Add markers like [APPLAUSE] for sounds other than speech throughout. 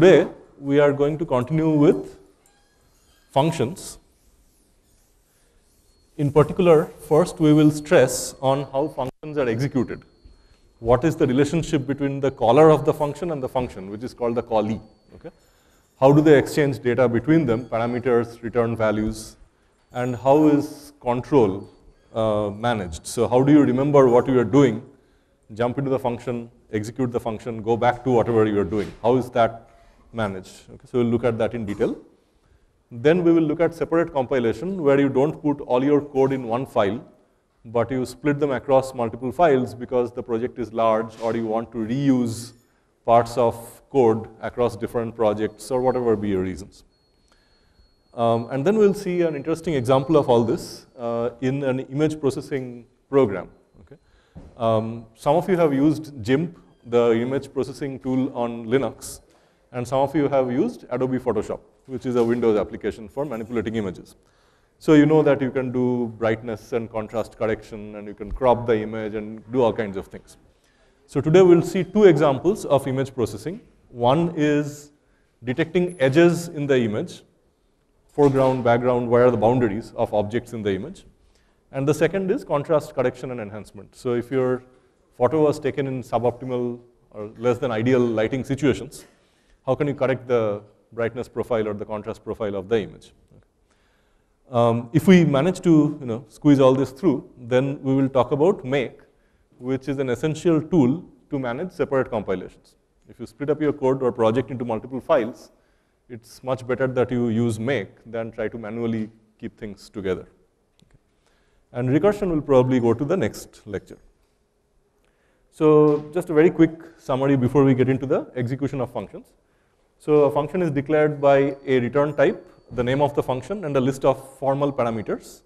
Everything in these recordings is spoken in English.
Today, we are going to continue with functions. In particular, first we will stress on how functions are executed. What is the relationship between the caller of the function and the function, which is called the callee. Okay? How do they exchange data between them, parameters, return values, and how is control uh, managed? So how do you remember what you are doing, jump into the function, execute the function, go back to whatever you are doing? How is that managed? Okay, so we'll look at that in detail. Then we will look at separate compilation where you don't put all your code in one file, but you split them across multiple files because the project is large or you want to reuse parts of code across different projects or whatever be your reasons. Um, and then we'll see an interesting example of all this uh, in an image processing program. Okay? Um, some of you have used GIMP, the image processing tool on Linux, and some of you have used Adobe Photoshop, which is a Windows application for manipulating images. So you know that you can do brightness and contrast correction, and you can crop the image and do all kinds of things. So today we'll see two examples of image processing. One is detecting edges in the image, foreground, background, where are the boundaries of objects in the image. And the second is contrast correction and enhancement. So if your photo was taken in suboptimal or less than ideal lighting situations, how can you correct the brightness profile or the contrast profile of the image? Um, if we manage to you know, squeeze all this through, then we will talk about make, which is an essential tool to manage separate compilations. If you split up your code or project into multiple files, it's much better that you use make than try to manually keep things together. Okay. And recursion will probably go to the next lecture. So just a very quick summary before we get into the execution of functions. So a function is declared by a return type, the name of the function, and a list of formal parameters,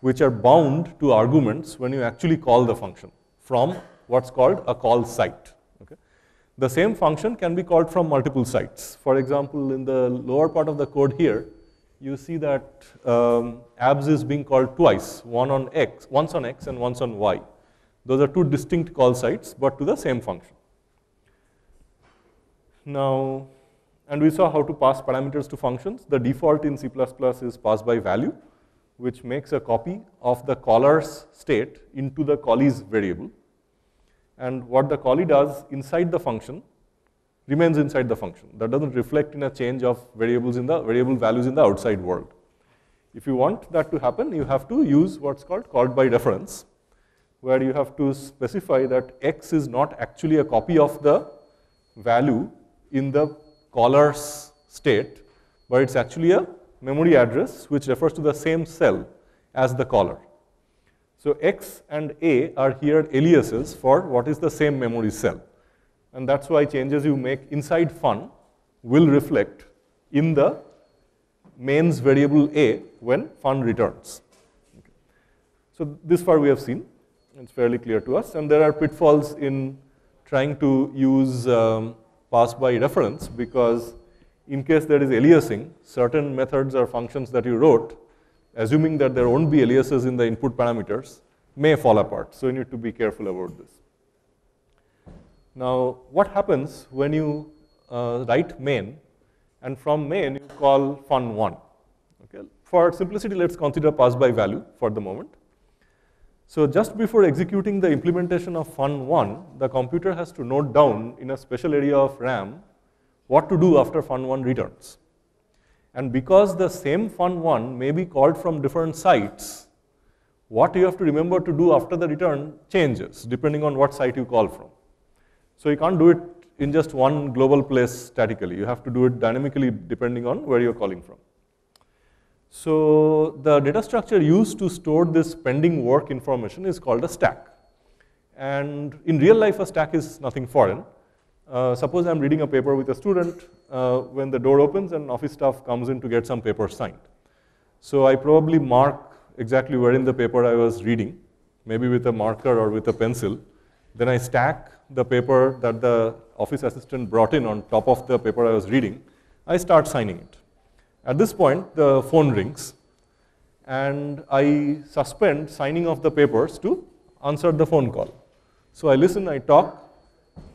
which are bound to arguments when you actually call the function from what's called a call site. Okay? The same function can be called from multiple sites. For example, in the lower part of the code here, you see that um, abs is being called twice, one on x, once on x and once on y. Those are two distinct call sites, but to the same function. Now, and we saw how to pass parameters to functions. The default in C++ is pass by value, which makes a copy of the caller's state into the callee's variable. And what the callee does inside the function remains inside the function. That doesn't reflect in a change of variables in the variable values in the outside world. If you want that to happen, you have to use what's called called by reference, where you have to specify that x is not actually a copy of the value in the caller's state, but it's actually a memory address which refers to the same cell as the caller. So x and a are here aliases for what is the same memory cell. And that's why changes you make inside fun will reflect in the mains variable a when fun returns. Okay. So this far we have seen. It's fairly clear to us. And there are pitfalls in trying to use um, pass by reference because in case there is aliasing, certain methods or functions that you wrote, assuming that there won't be aliases in the input parameters, may fall apart. So you need to be careful about this. Now, what happens when you uh, write main and from main you call fun1? Okay. For simplicity, let's consider pass by value for the moment. So just before executing the implementation of fun1, the computer has to note down in a special area of RAM what to do after fun1 returns. And because the same fun1 may be called from different sites, what you have to remember to do after the return changes depending on what site you call from. So you can't do it in just one global place statically. You have to do it dynamically depending on where you're calling from. So the data structure used to store this pending work information is called a stack. And in real life, a stack is nothing foreign. Uh, suppose I'm reading a paper with a student. Uh, when the door opens and office staff comes in to get some paper signed. So I probably mark exactly where in the paper I was reading, maybe with a marker or with a pencil. Then I stack the paper that the office assistant brought in on top of the paper I was reading. I start signing it. At this point, the phone rings, and I suspend signing of the papers to answer the phone call. So I listen, I talk,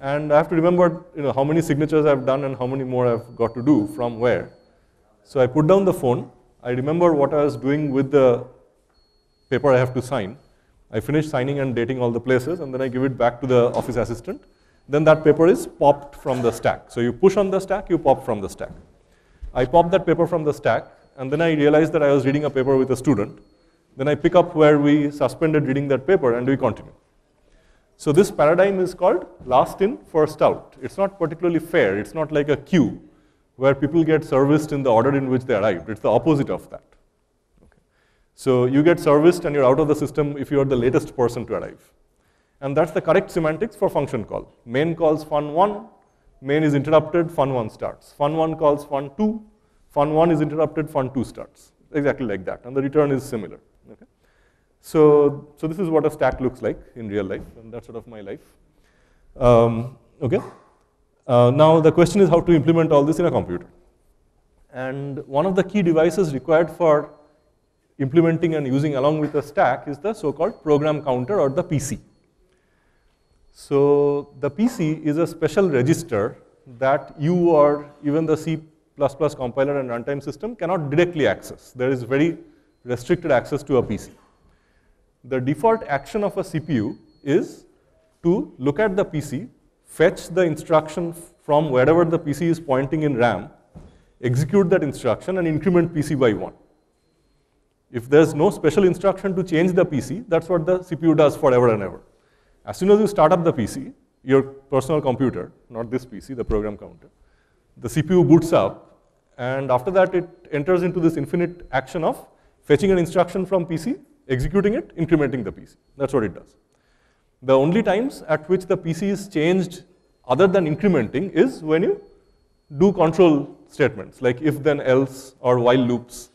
and I have to remember you know, how many signatures I've done and how many more I've got to do from where. So I put down the phone, I remember what I was doing with the paper I have to sign. I finish signing and dating all the places, and then I give it back to the office assistant. Then that paper is popped from the stack. So you push on the stack, you pop from the stack. I pop that paper from the stack, and then I realized that I was reading a paper with a student. Then I pick up where we suspended reading that paper, and we continue. So this paradigm is called last in, first out. It's not particularly fair. It's not like a queue where people get serviced in the order in which they arrived. It's the opposite of that. Okay. So you get serviced and you're out of the system if you're the latest person to arrive. And that's the correct semantics for function call. Main calls fun1, main is interrupted, fun1 starts. Fun1 calls fun2, fun1 is interrupted, fun2 starts. Exactly like that. And the return is similar. Okay. So, so this is what a stack looks like in real life, and that's sort of my life. Um, okay. Uh, now the question is how to implement all this in a computer. And one of the key devices required for implementing and using along with the stack is the so-called program counter or the PC. So the PC is a special register that you or even the C++ compiler and runtime system cannot directly access. There is very restricted access to a PC the default action of a CPU is to look at the PC, fetch the instruction from wherever the PC is pointing in RAM, execute that instruction and increment PC by one. If there's no special instruction to change the PC, that's what the CPU does forever and ever. As soon as you start up the PC, your personal computer, not this PC, the program counter, the CPU boots up, and after that it enters into this infinite action of fetching an instruction from PC, executing it, incrementing the PC. That's what it does. The only times at which the PC is changed other than incrementing is when you do control statements like if then else or while loops.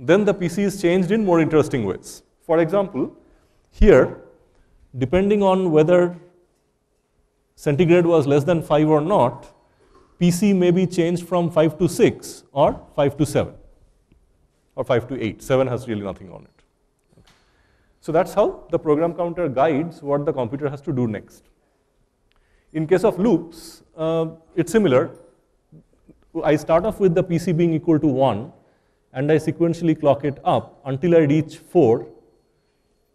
Then the PC is changed in more interesting ways. For example, here, depending on whether centigrade was less than 5 or not, PC may be changed from 5 to 6 or 5 to 7 or 5 to 8. 7 has really nothing on it. So that's how the program counter guides what the computer has to do next. In case of loops, uh, it's similar. I start off with the PC being equal to 1, and I sequentially clock it up until I reach 4,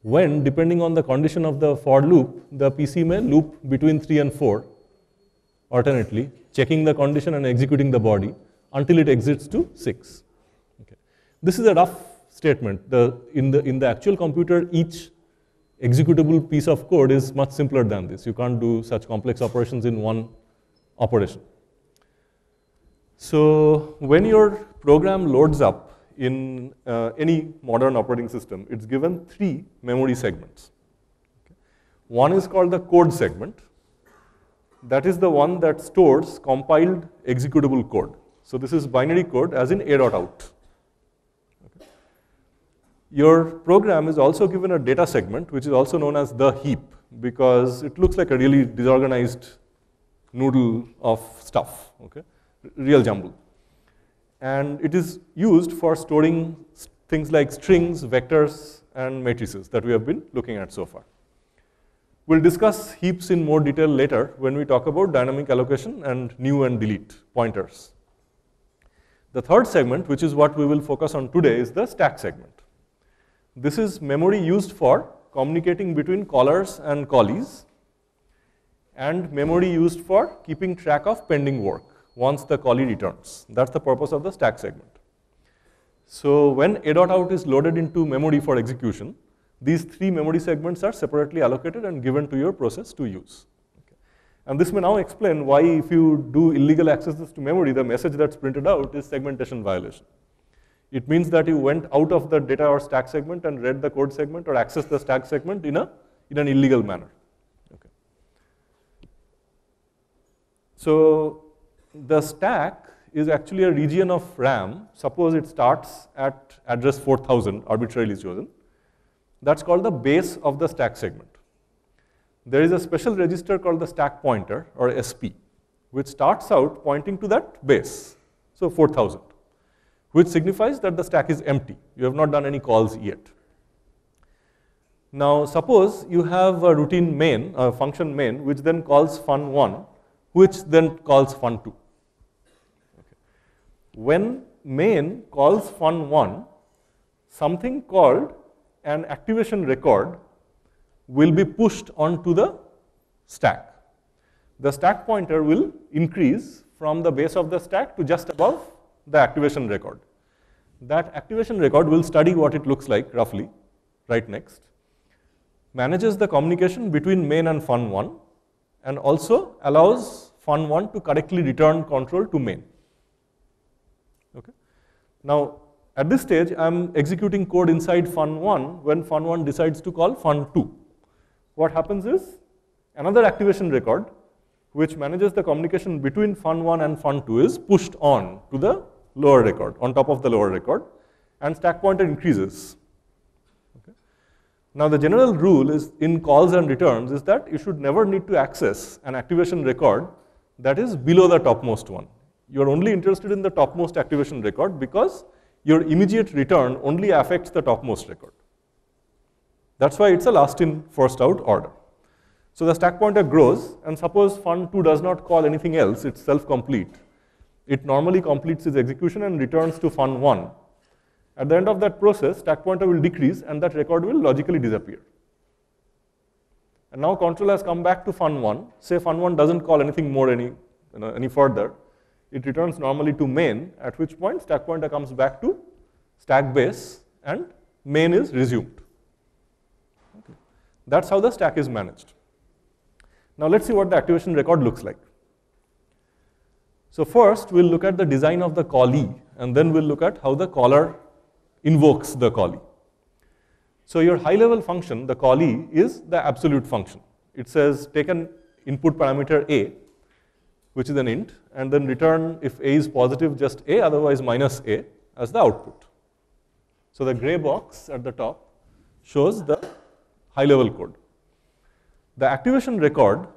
when, depending on the condition of the for loop, the PC may loop between 3 and 4 alternately, checking the condition and executing the body until it exits to 6. Okay. This is a rough statement. The, in, the, in the actual computer, each executable piece of code is much simpler than this. You can't do such complex operations in one operation. So when your program loads up in uh, any modern operating system, it's given three memory segments. One is called the code segment. That is the one that stores compiled executable code. So this is binary code as in a.out. Your program is also given a data segment, which is also known as the heap, because it looks like a really disorganized noodle of stuff, okay? Real jumble. And it is used for storing things like strings, vectors, and matrices that we have been looking at so far. We'll discuss heaps in more detail later when we talk about dynamic allocation and new and delete pointers. The third segment, which is what we will focus on today, is the stack segment. This is memory used for communicating between callers and callees and memory used for keeping track of pending work once the callee returns. That's the purpose of the stack segment. So when a.out is loaded into memory for execution, these three memory segments are separately allocated and given to your process to use. Okay. And this may now explain why if you do illegal accesses to memory, the message that's printed out is segmentation violation. It means that you went out of the data or stack segment and read the code segment or accessed the stack segment in, a, in an illegal manner. Okay. So the stack is actually a region of RAM. Suppose it starts at address 4000, arbitrarily chosen. That's called the base of the stack segment. There is a special register called the stack pointer, or SP, which starts out pointing to that base, so 4000 which signifies that the stack is empty. You have not done any calls yet. Now suppose you have a routine main, a function main, which then calls fun1, which then calls fun2. When main calls fun1, something called an activation record will be pushed onto the stack. The stack pointer will increase from the base of the stack to just above the activation record. That activation record will study what it looks like roughly, right next, manages the communication between main and fun1, and also allows fun1 to correctly return control to main. Now, at this stage, I'm executing code inside fun1 when fun1 decides to call fun2. What happens is another activation record which manages the communication between fun1 and fun2 is pushed on to the lower record, on top of the lower record, and stack pointer increases. Okay. Now the general rule is in calls and returns is that you should never need to access an activation record that is below the topmost one. You are only interested in the topmost activation record because your immediate return only affects the topmost record. That's why it's a last in, first out order. So the stack pointer grows, and suppose fun2 does not call anything else, it's self-complete. It normally completes its execution and returns to fun1. At the end of that process, stack pointer will decrease, and that record will logically disappear. And now control has come back to fun1. Say fun1 doesn't call anything more any, you know, any further. It returns normally to main, at which point stack pointer comes back to stack base and main is resumed. Okay. That's how the stack is managed. Now let's see what the activation record looks like. So first we'll look at the design of the callee and then we'll look at how the caller invokes the callee. So your high level function, the callee, is the absolute function. It says take an input parameter a, which is an int, and then return if a is positive just a, otherwise minus a as the output. So the gray box at the top shows the high level code. The activation record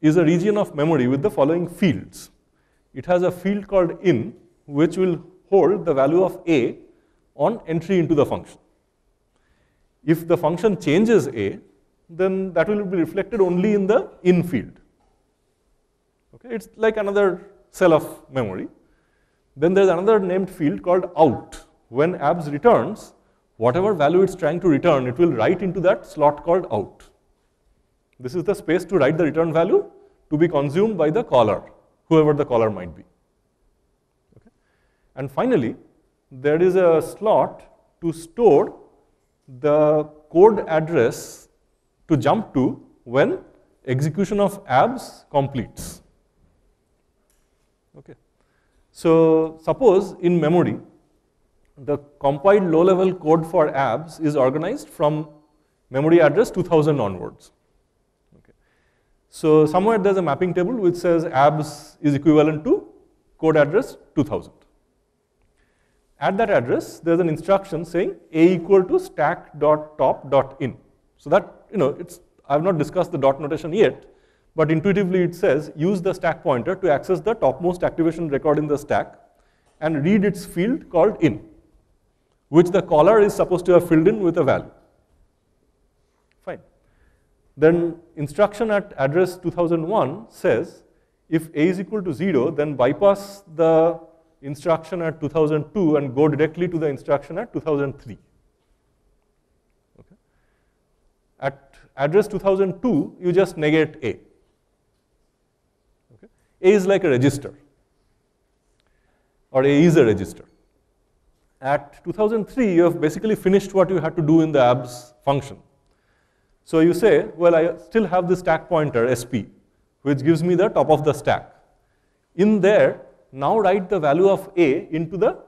is a region of memory with the following fields. It has a field called in, which will hold the value of a on entry into the function. If the function changes a, then that will be reflected only in the in field. Okay, it's like another cell of memory. Then there's another named field called out. When abs returns, whatever value it's trying to return, it will write into that slot called out. This is the space to write the return value to be consumed by the caller, whoever the caller might be. Okay. And finally, there is a slot to store the code address to jump to when execution of abs completes. Okay. So suppose in memory, the compiled low-level code for abs is organized from memory address 2000 onwards. Okay. So somewhere there's a mapping table which says abs is equivalent to code address 2000. At that address, there's an instruction saying a equal to stack.top.in. So that, you know, it's, I've not discussed the dot notation yet, but intuitively it says use the stack pointer to access the topmost activation record in the stack and read its field called in, which the caller is supposed to have filled in with a value. Fine. Then instruction at address 2001 says if a is equal to 0, then bypass the instruction at 2002 and go directly to the instruction at 2003. Okay. At address 2002, you just negate A. A is like a register, or A is a register. At 2003, you have basically finished what you had to do in the abs function. So you say, well, I still have the stack pointer, SP, which gives me the top of the stack. In there, now write the value of A into the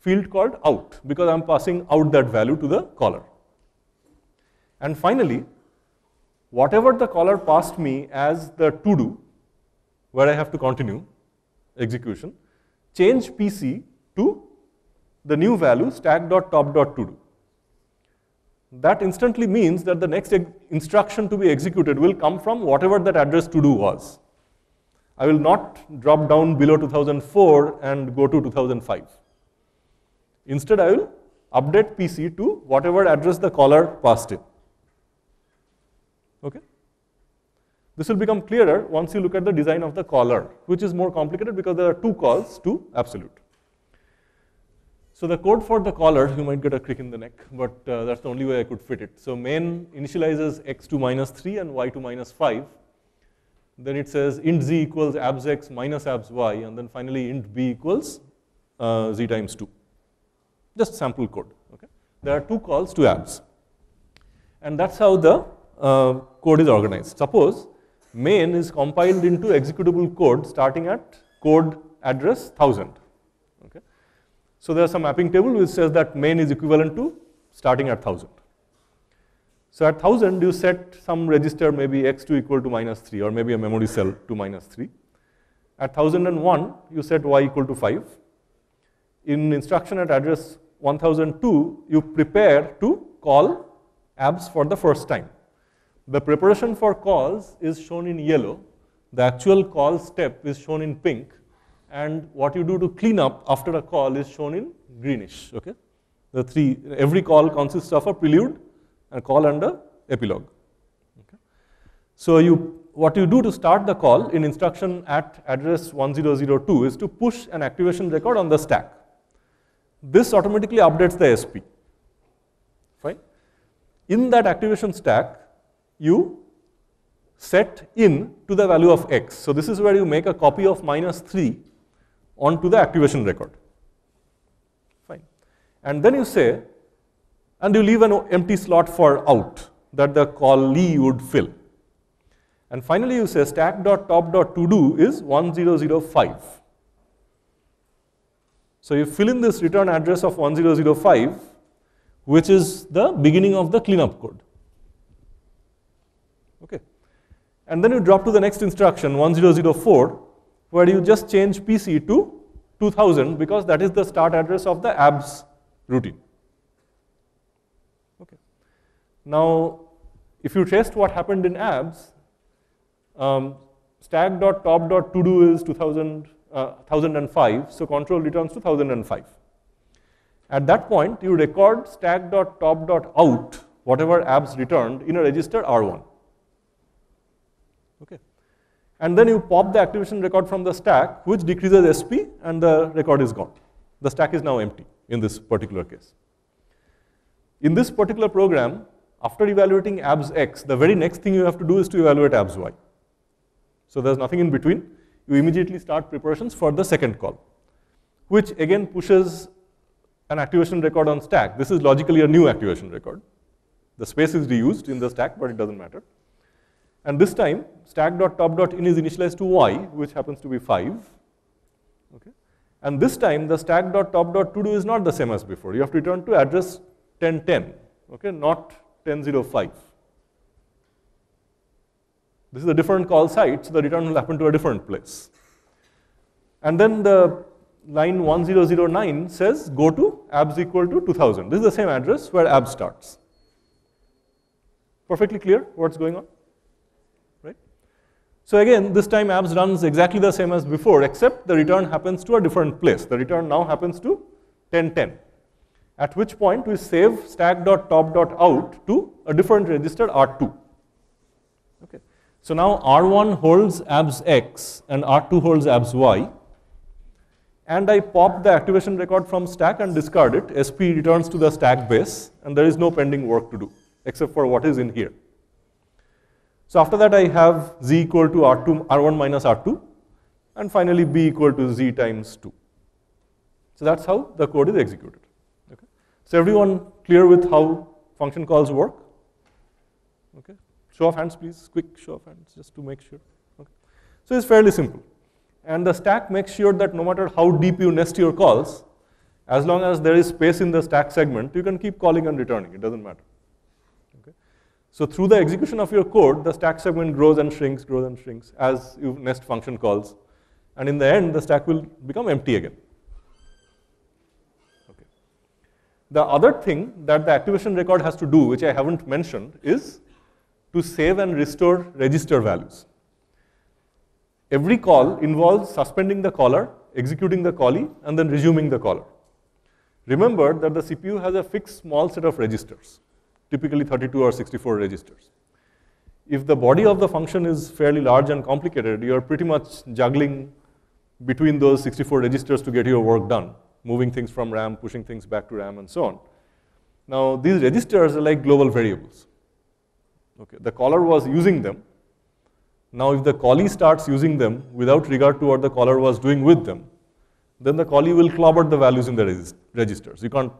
field called out because I'm passing out that value to the caller. And finally, whatever the caller passed me as the to do, where I have to continue execution, change PC to the new value stack.top.todo. That instantly means that the next instruction to be executed will come from whatever that address to do was. I will not drop down below 2004 and go to 2005. Instead, I will update PC to whatever address the caller passed in. Okay? This will become clearer once you look at the design of the caller, which is more complicated because there are two calls to absolute. So the code for the caller, you might get a crick in the neck, but uh, that's the only way I could fit it. So main initializes x to minus 3 and y to minus 5. Then it says int z equals abs x minus abs y, and then finally int b equals uh, z times 2. Just sample code. Okay? There are two calls to abs. And that's how the uh, code is organized. Suppose main is compiled into executable code starting at code address 1000. Okay? So there's some mapping table which says that main is equivalent to starting at 1000. So at 1000 you set some register maybe x2 equal to minus 3 or maybe a memory cell to minus 3. At 1001 you set y equal to 5. In instruction at address 1002 you prepare to call abs for the first time. The preparation for calls is shown in yellow. The actual call step is shown in pink. And what you do to clean up after a call is shown in greenish. Okay? The three, every call consists of a prelude, a call, and a epilogue. Okay? So you, what you do to start the call in instruction at address 1002 is to push an activation record on the stack. This automatically updates the SP. Fine. In that activation stack, you set in to the value of x. So this is where you make a copy of minus 3 onto the activation record. Fine. And then you say, and you leave an empty slot for out that the callee would fill. And finally you say stack.top.todo is 1005. So you fill in this return address of 1005, which is the beginning of the cleanup code. Okay. And then you drop to the next instruction, 1004, where you just change PC to 2000 because that is the start address of the abs routine. Okay. Now, if you test what happened in abs, um, stack.top.todo is 2000, uh, 1005, so control returns to 1005. At that point, you record stack.top.out, whatever abs returned, in a register R1. Okay. And then you pop the activation record from the stack, which decreases SP, and the record is gone. The stack is now empty in this particular case. In this particular program, after evaluating abs x, the very next thing you have to do is to evaluate abs y. So there's nothing in between. You immediately start preparations for the second call, which again pushes an activation record on stack. This is logically a new activation record. The space is reused in the stack, but it doesn't matter. And this time, stack.top.in is initialized to y, which happens to be 5. Okay. And this time, the stack.top.todo is not the same as before. You have to return to address 1010, okay, not 1005. This is a different call site, so the return will happen to a different place. And then the line 1009 says go to abs equal to 2000. This is the same address where abs starts. Perfectly clear what's going on? So again, this time abs runs exactly the same as before, except the return happens to a different place. The return now happens to 1010, at which point we save stack.top.out to a different register R2. Okay. So now R1 holds abs X and R2 holds abs Y. And I pop the activation record from stack and discard it. SP returns to the stack base, and there is no pending work to do, except for what is in here. So after that, I have z equal to R2, R1 minus R2, and finally b equal to z times 2. So that's how the code is executed. Okay. So everyone clear with how function calls work? Okay. Show of hands, please. Quick show of hands, just to make sure. Okay. So it's fairly simple. And the stack makes sure that no matter how deep you nest your calls, as long as there is space in the stack segment, you can keep calling and returning. It doesn't matter. So through the execution of your code, the stack segment grows and shrinks, grows and shrinks as you nest function calls. And in the end, the stack will become empty again. Okay. The other thing that the activation record has to do, which I haven't mentioned, is to save and restore register values. Every call involves suspending the caller, executing the callee, and then resuming the caller. Remember that the CPU has a fixed small set of registers typically 32 or 64 registers. if the body of the function is fairly large and complicated, you're pretty much juggling between those 64 registers to get your work done, moving things from RAM, pushing things back to RAM, and so on. Now, these registers are like global variables. Okay, the caller was using them. Now, if the callee starts using them without regard to what the caller was doing with them, then the callee will clobber the values in the registers. You can't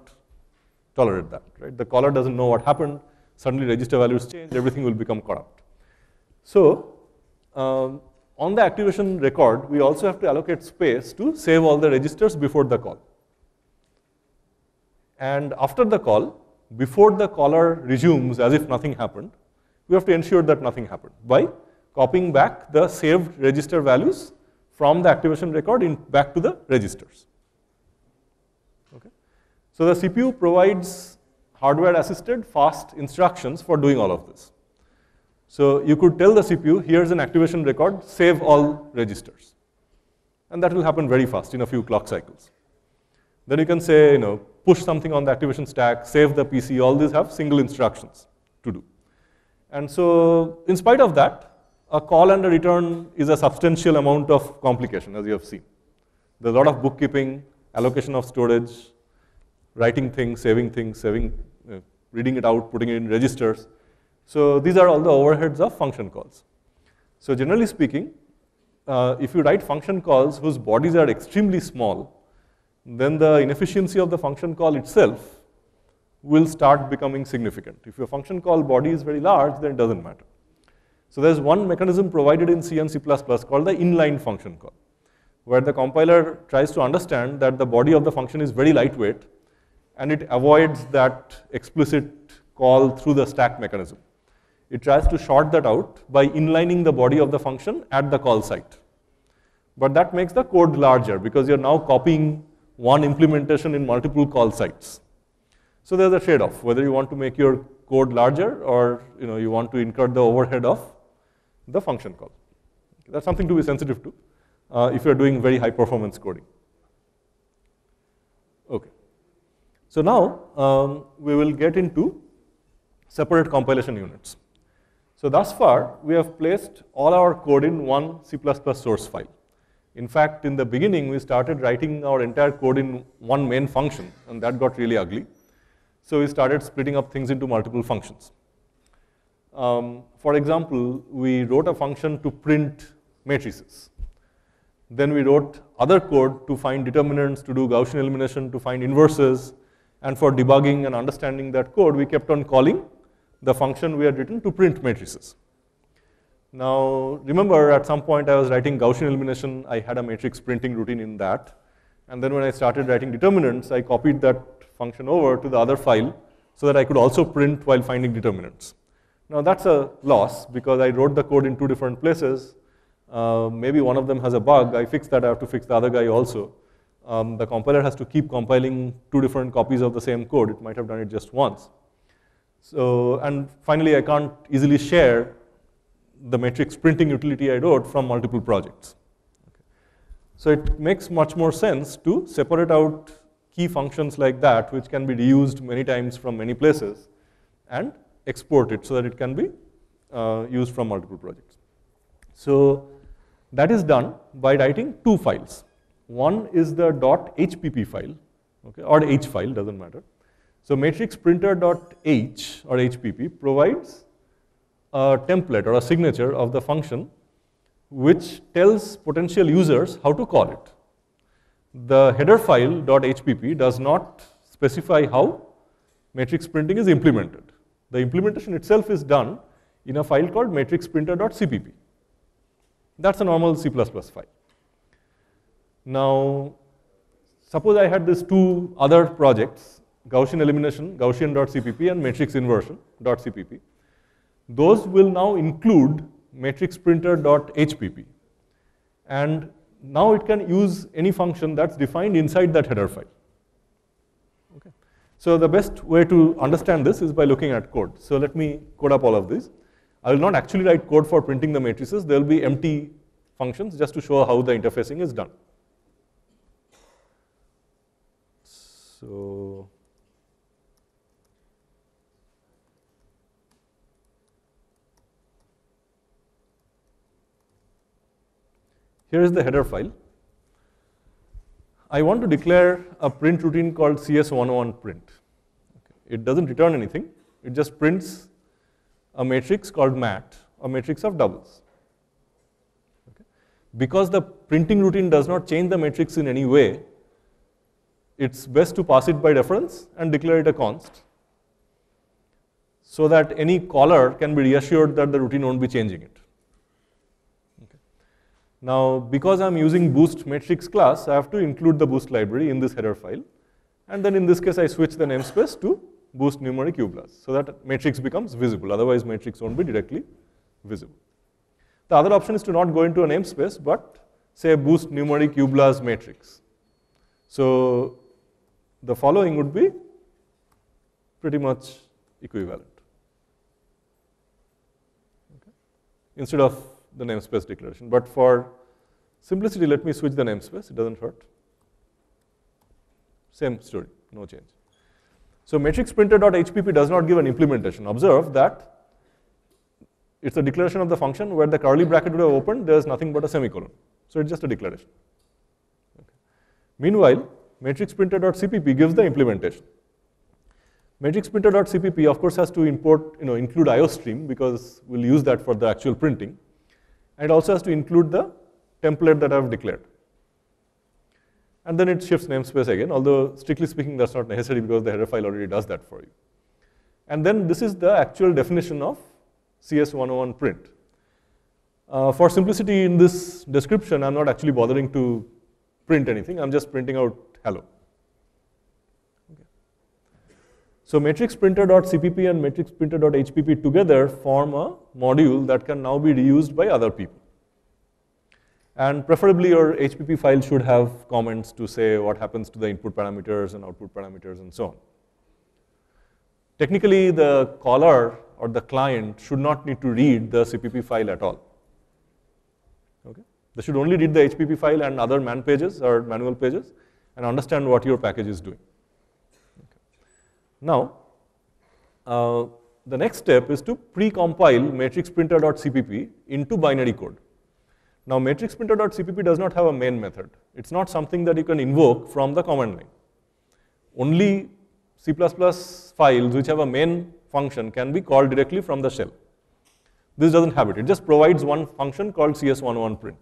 that, right? The caller doesn't know what happened. Suddenly register values change, everything will become corrupt. So, um, on the activation record, we also have to allocate space to save all the registers before the call. And after the call, before the caller resumes as if nothing happened, we have to ensure that nothing happened by copying back the saved register values from the activation record in, back to the registers. So the CPU provides hardware assisted fast instructions for doing all of this. So you could tell the CPU, here's an activation record, save all registers. And that will happen very fast in a few clock cycles. Then you can say, you know, push something on the activation stack, save the PC, all these have single instructions to do. And so in spite of that, a call and a return is a substantial amount of complication, as you have seen. There's a lot of bookkeeping, allocation of storage, writing things, saving things, saving, uh, reading it out, putting it in registers. So these are all the overheads of function calls. So generally speaking, uh, if you write function calls whose bodies are extremely small, then the inefficiency of the function call itself will start becoming significant. If your function call body is very large, then it doesn't matter. So there's one mechanism provided in C and C++ called the inline function call, where the compiler tries to understand that the body of the function is very lightweight, and it avoids that explicit call through the stack mechanism. It tries to short that out by inlining the body of the function at the call site. But that makes the code larger because you're now copying one implementation in multiple call sites. So there's a trade-off, whether you want to make your code larger or you, know, you want to incur the overhead of the function call. That's something to be sensitive to uh, if you're doing very high performance coding. Okay. So now um, we will get into separate compilation units. So thus far, we have placed all our code in one C++ source file. In fact, in the beginning, we started writing our entire code in one main function, and that got really ugly. So we started splitting up things into multiple functions. Um, for example, we wrote a function to print matrices. Then we wrote other code to find determinants, to do Gaussian elimination, to find inverses. And for debugging and understanding that code, we kept on calling the function we had written to print matrices. Now, remember at some point I was writing Gaussian elimination, I had a matrix printing routine in that. And then when I started writing determinants, I copied that function over to the other file so that I could also print while finding determinants. Now that's a loss because I wrote the code in two different places. Uh, maybe one of them has a bug. I fixed that. I have to fix the other guy also. Um, the compiler has to keep compiling two different copies of the same code. It might have done it just once. So, and finally, I can't easily share the matrix printing utility I wrote from multiple projects. Okay. So it makes much more sense to separate out key functions like that, which can be reused many times from many places, and export it so that it can be uh, used from multiple projects. So that is done by writing two files. One is the .hpp file, okay, or h file, doesn't matter. So matrix printer.h or hpp provides a template or a signature of the function which tells potential users how to call it. The header file .hpp does not specify how matrix printing is implemented. The implementation itself is done in a file called matrixprinter.cpp. That's a normal C++ file. Now, suppose I had these two other projects, Gaussian elimination, Gaussian.cpp and matrix inversion.cpp. Those will now include matrixprinter.hpp. And now it can use any function that's defined inside that header file. So the best way to understand this is by looking at code. So let me code up all of this. I will not actually write code for printing the matrices. There will be empty functions just to show how the interfacing is done. So here is the header file. I want to declare a print routine called CS101 print. It doesn't return anything. It just prints a matrix called mat, a matrix of doubles. Okay. Because the printing routine does not change the matrix in any way, it's best to pass it by reference and declare it a const so that any caller can be reassured that the routine won't be changing it. Now, because I'm using boost matrix class, I have to include the boost library in this header file. And then in this case, I switch the namespace to boost numeric ublas so that matrix becomes visible. Otherwise, matrix won't be directly visible. The other option is to not go into a namespace, but say boost numeric ublas matrix. So the following would be pretty much equivalent. Okay. Instead of the namespace declaration. But for simplicity, let me switch the namespace. It doesn't hurt. Same story, no change. So matrix printer.hpp does not give an implementation. Observe that it's a declaration of the function where the curly bracket would have opened, there's nothing but a semicolon. So it's just a declaration. Okay. Meanwhile, matrix printer.cpp gives the implementation. Matrixprinter.cpp, of course, has to import, you know, include IOStream because we'll use that for the actual printing. And it also has to include the template that I've declared. And then it shifts namespace again, although strictly speaking, that's not necessary because the header file already does that for you. And then this is the actual definition of CS101 print. Uh, for simplicity in this description, I'm not actually bothering to print anything. I'm just printing out hello. Okay. So matrix printer.cpp and matrix printer.hpp together form a module that can now be reused by other people. And preferably your HPP file should have comments to say what happens to the input parameters and output parameters and so on. Technically, the caller or the client should not need to read the CPP file at all. Okay? They should only read the HPP file and other man pages or manual pages and understand what your package is doing. Okay. Now, uh, the next step is to pre-compile matrixprinter.cpp into binary code. Now matrixprinter.cpp does not have a main method. It's not something that you can invoke from the command line. Only C++ files which have a main function can be called directly from the shell. This doesn't have it. It just provides one function called cs101 print.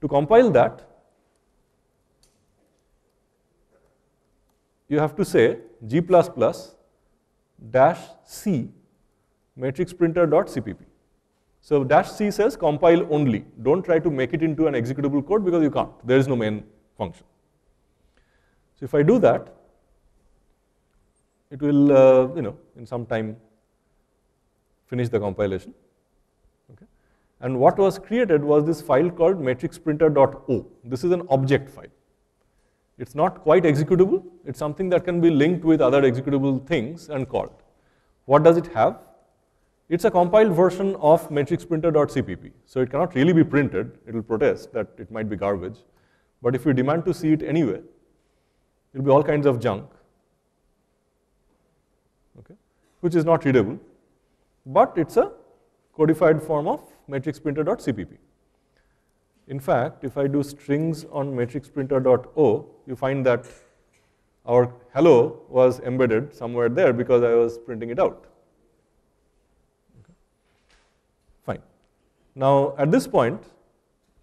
To compile that, you have to say g++ dash c matrixprinter.cpp. So dash C says compile only. Don't try to make it into an executable code because you can't. There is no main function. So if I do that, it will, uh, you know, in some time finish the compilation. Okay. And what was created was this file called matrixprinter.o. This is an object file. It's not quite executable. It's something that can be linked with other executable things and called. What does it have? It's a compiled version of matrixprinter.cpp. So it cannot really be printed. It will protest that it might be garbage. But if you demand to see it anyway, it will be all kinds of junk, okay, which is not readable. But it's a codified form of matrixprinter.cpp. In fact, if I do strings on matrixprinter.o, you find that our hello was embedded somewhere there because I was printing it out. Fine. Now, at this point,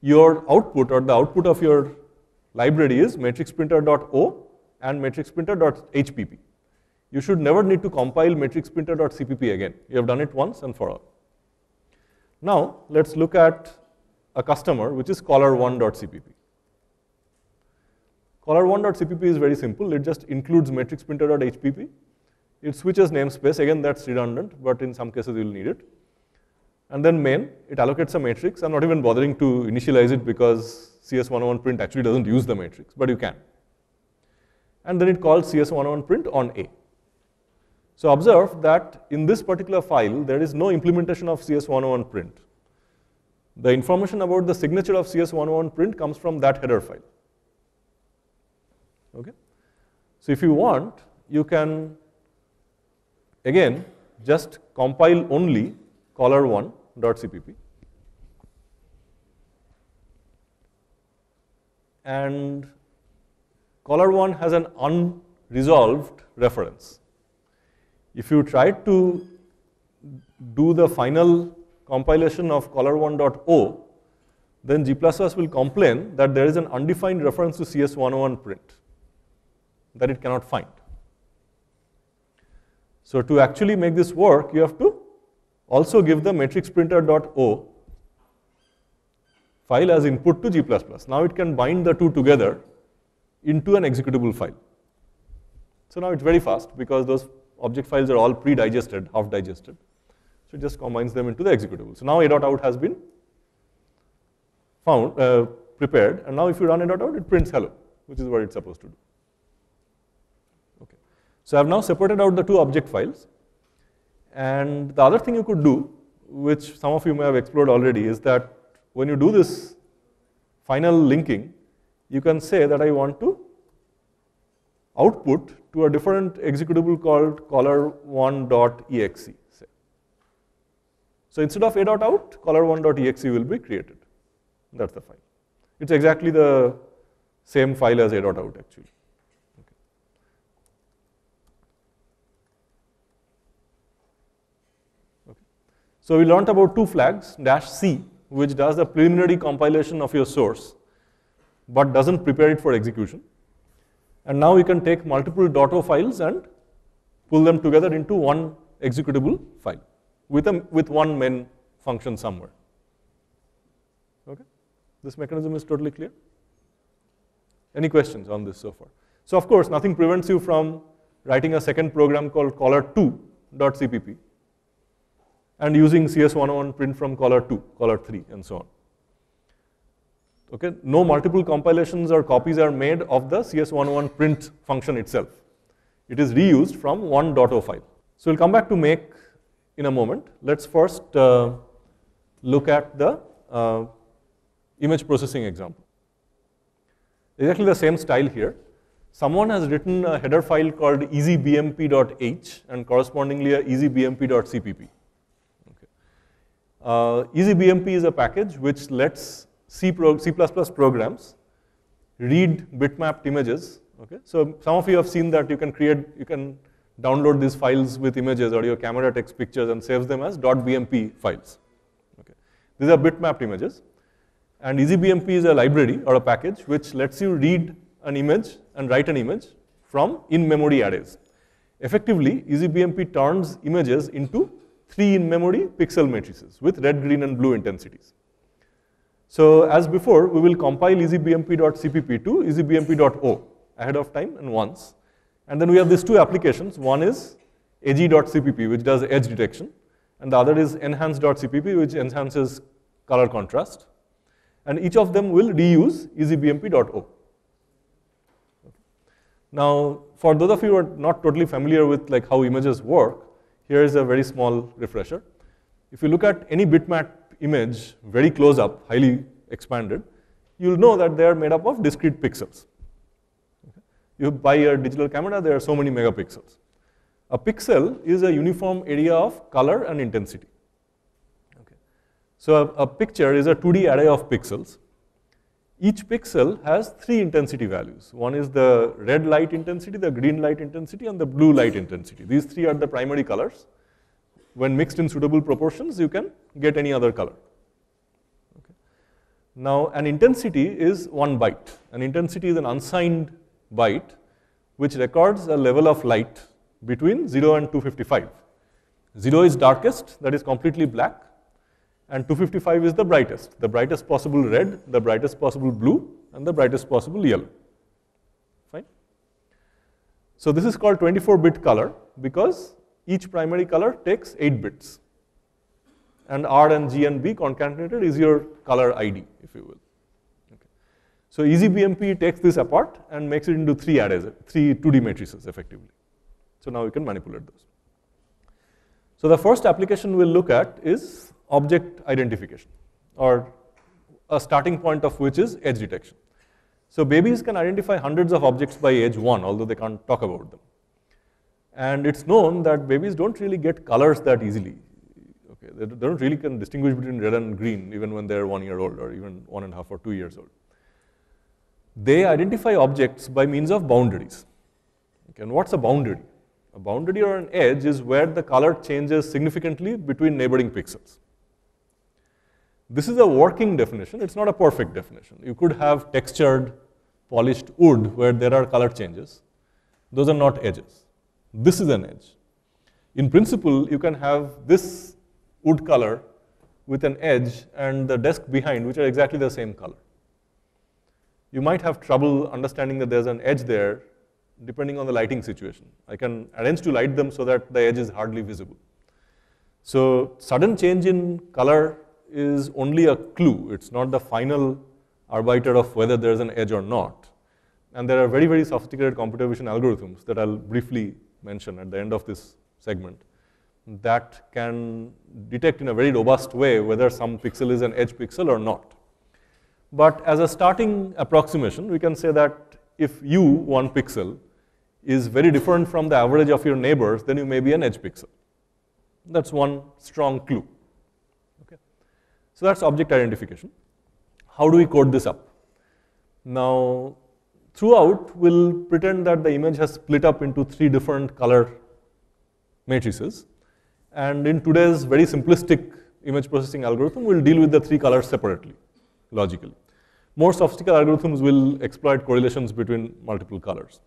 your output or the output of your library is matrixprinter.o and matrixprinter.hpp. You should never need to compile matrixprinter.cpp again. You have done it once and for all. Now, let's look at a customer, which is caller1.cpp. Caller1.cpp is very simple. It just includes matrixprinter.hpp. It switches namespace. Again, that's redundant, but in some cases you'll need it and then main, it allocates a matrix. I'm not even bothering to initialize it because CS101 print actually doesn't use the matrix, but you can. And then it calls CS101 print on A. So observe that in this particular file, there is no implementation of CS101 print. The information about the signature of CS101 print comes from that header file. Okay? So if you want, you can, again, just compile only caller1.cpp. and caller 1 has an unresolved reference. If you try to do the final compilation of caller1.o, then G++ will complain that there is an undefined reference to CS101 print that it cannot find. So to actually make this work, you have to also give the matrixprinter.o file as input to G++. Now it can bind the two together into an executable file. So now it's very fast because those object files are all pre-digested, half digested. So it just combines them into the executable. So now a.out has been found, uh, prepared, and now if you run a.out, it prints hello, which is what it's supposed to do. Okay. So I've now separated out the two object files. And the other thing you could do, which some of you may have explored already, is that when you do this final linking, you can say that I want to output to a different executable called caller1.exe. So instead of a dot a.out, caller1.exe will be created. That's the file. It's exactly the same file as a.out actually. So we learned about two flags, dash C, which does the preliminary compilation of your source, but doesn't prepare it for execution. And now we can take multiple .o files and pull them together into one executable file with, a, with one main function somewhere. Okay? This mechanism is totally clear? Any questions on this so far? So of course, nothing prevents you from writing a second program called caller2.cpp and using CS101 print from caller 2, caller 3, and so on. Okay, no multiple compilations or copies are made of the CS101 print function itself. It is reused from one .o oh file. So we'll come back to make in a moment. Let's first uh, look at the uh, image processing example. Exactly the same style here. Someone has written a header file called easybmp.h and correspondingly a easybmp.cpp. Uh, EasyBMP is a package which lets C, pro, C++ programs read bitmapped images. Okay, so some of you have seen that you can create, you can download these files with images or your camera takes pictures and saves them as .bmp files. Okay, these are bitmapped images, and EasyBMP is a library or a package which lets you read an image and write an image from in-memory arrays. Effectively, EasyBMP turns images into three in-memory pixel matrices with red, green, and blue intensities. So as before, we will compile easybmp.cpp to easybmp.o ahead of time and once. And then we have these two applications. One is edgy.cpp, which does edge detection, and the other is enhance.cpp, which enhances color contrast. And each of them will reuse easybmp.o. Now, for those of you who are not totally familiar with like how images work, here is a very small refresher. If you look at any bitmap image very close up, highly expanded, you'll know that they are made up of discrete pixels. You buy a digital camera, there are so many megapixels. A pixel is a uniform area of color and intensity. Okay. So a, a picture is a 2D array of pixels. Each pixel has three intensity values. One is the red light intensity, the green light intensity, and the blue light intensity. These three are the primary colors. When mixed in suitable proportions, you can get any other color. Okay. Now, an intensity is one byte. An intensity is an unsigned byte which records a level of light between 0 and 255. 0 is darkest, that is completely black and 255 is the brightest, the brightest possible red, the brightest possible blue, and the brightest possible yellow. Fine. So this is called 24-bit color because each primary color takes 8 bits. And R and G and B concatenated is your color ID, if you will. So EasyBMP takes this apart and makes it into three arrays, three 2D matrices effectively. So now we can manipulate those. So the first application we'll look at is object identification or a starting point of which is edge detection. So babies can identify hundreds of objects by age one, although they can't talk about them. And it's known that babies don't really get colors that easily. Okay, they don't really can distinguish between red and green even when they're one year old or even one and a half or two years old. They identify objects by means of boundaries. Okay, and what's a boundary? A boundary or an edge is where the color changes significantly between neighboring pixels. This is a working definition, it's not a perfect definition. You could have textured, polished wood where there are color changes. Those are not edges. This is an edge. In principle, you can have this wood color with an edge and the desk behind, which are exactly the same color. You might have trouble understanding that there's an edge there depending on the lighting situation. I can arrange to light them so that the edge is hardly visible. So sudden change in color is only a clue. It's not the final arbiter of whether there's an edge or not. And there are very, very sophisticated computer vision algorithms that I'll briefly mention at the end of this segment that can detect in a very robust way whether some pixel is an edge pixel or not. But as a starting approximation, we can say that if you, one pixel, is very different from the average of your neighbors, then you may be an edge pixel. That's one strong clue. Okay. So that's object identification. How do we code this up? Now, throughout, we'll pretend that the image has split up into three different color matrices. And in today's very simplistic image processing algorithm, we'll deal with the three colors separately, logically. More sophisticated algorithms will exploit correlations between multiple colors.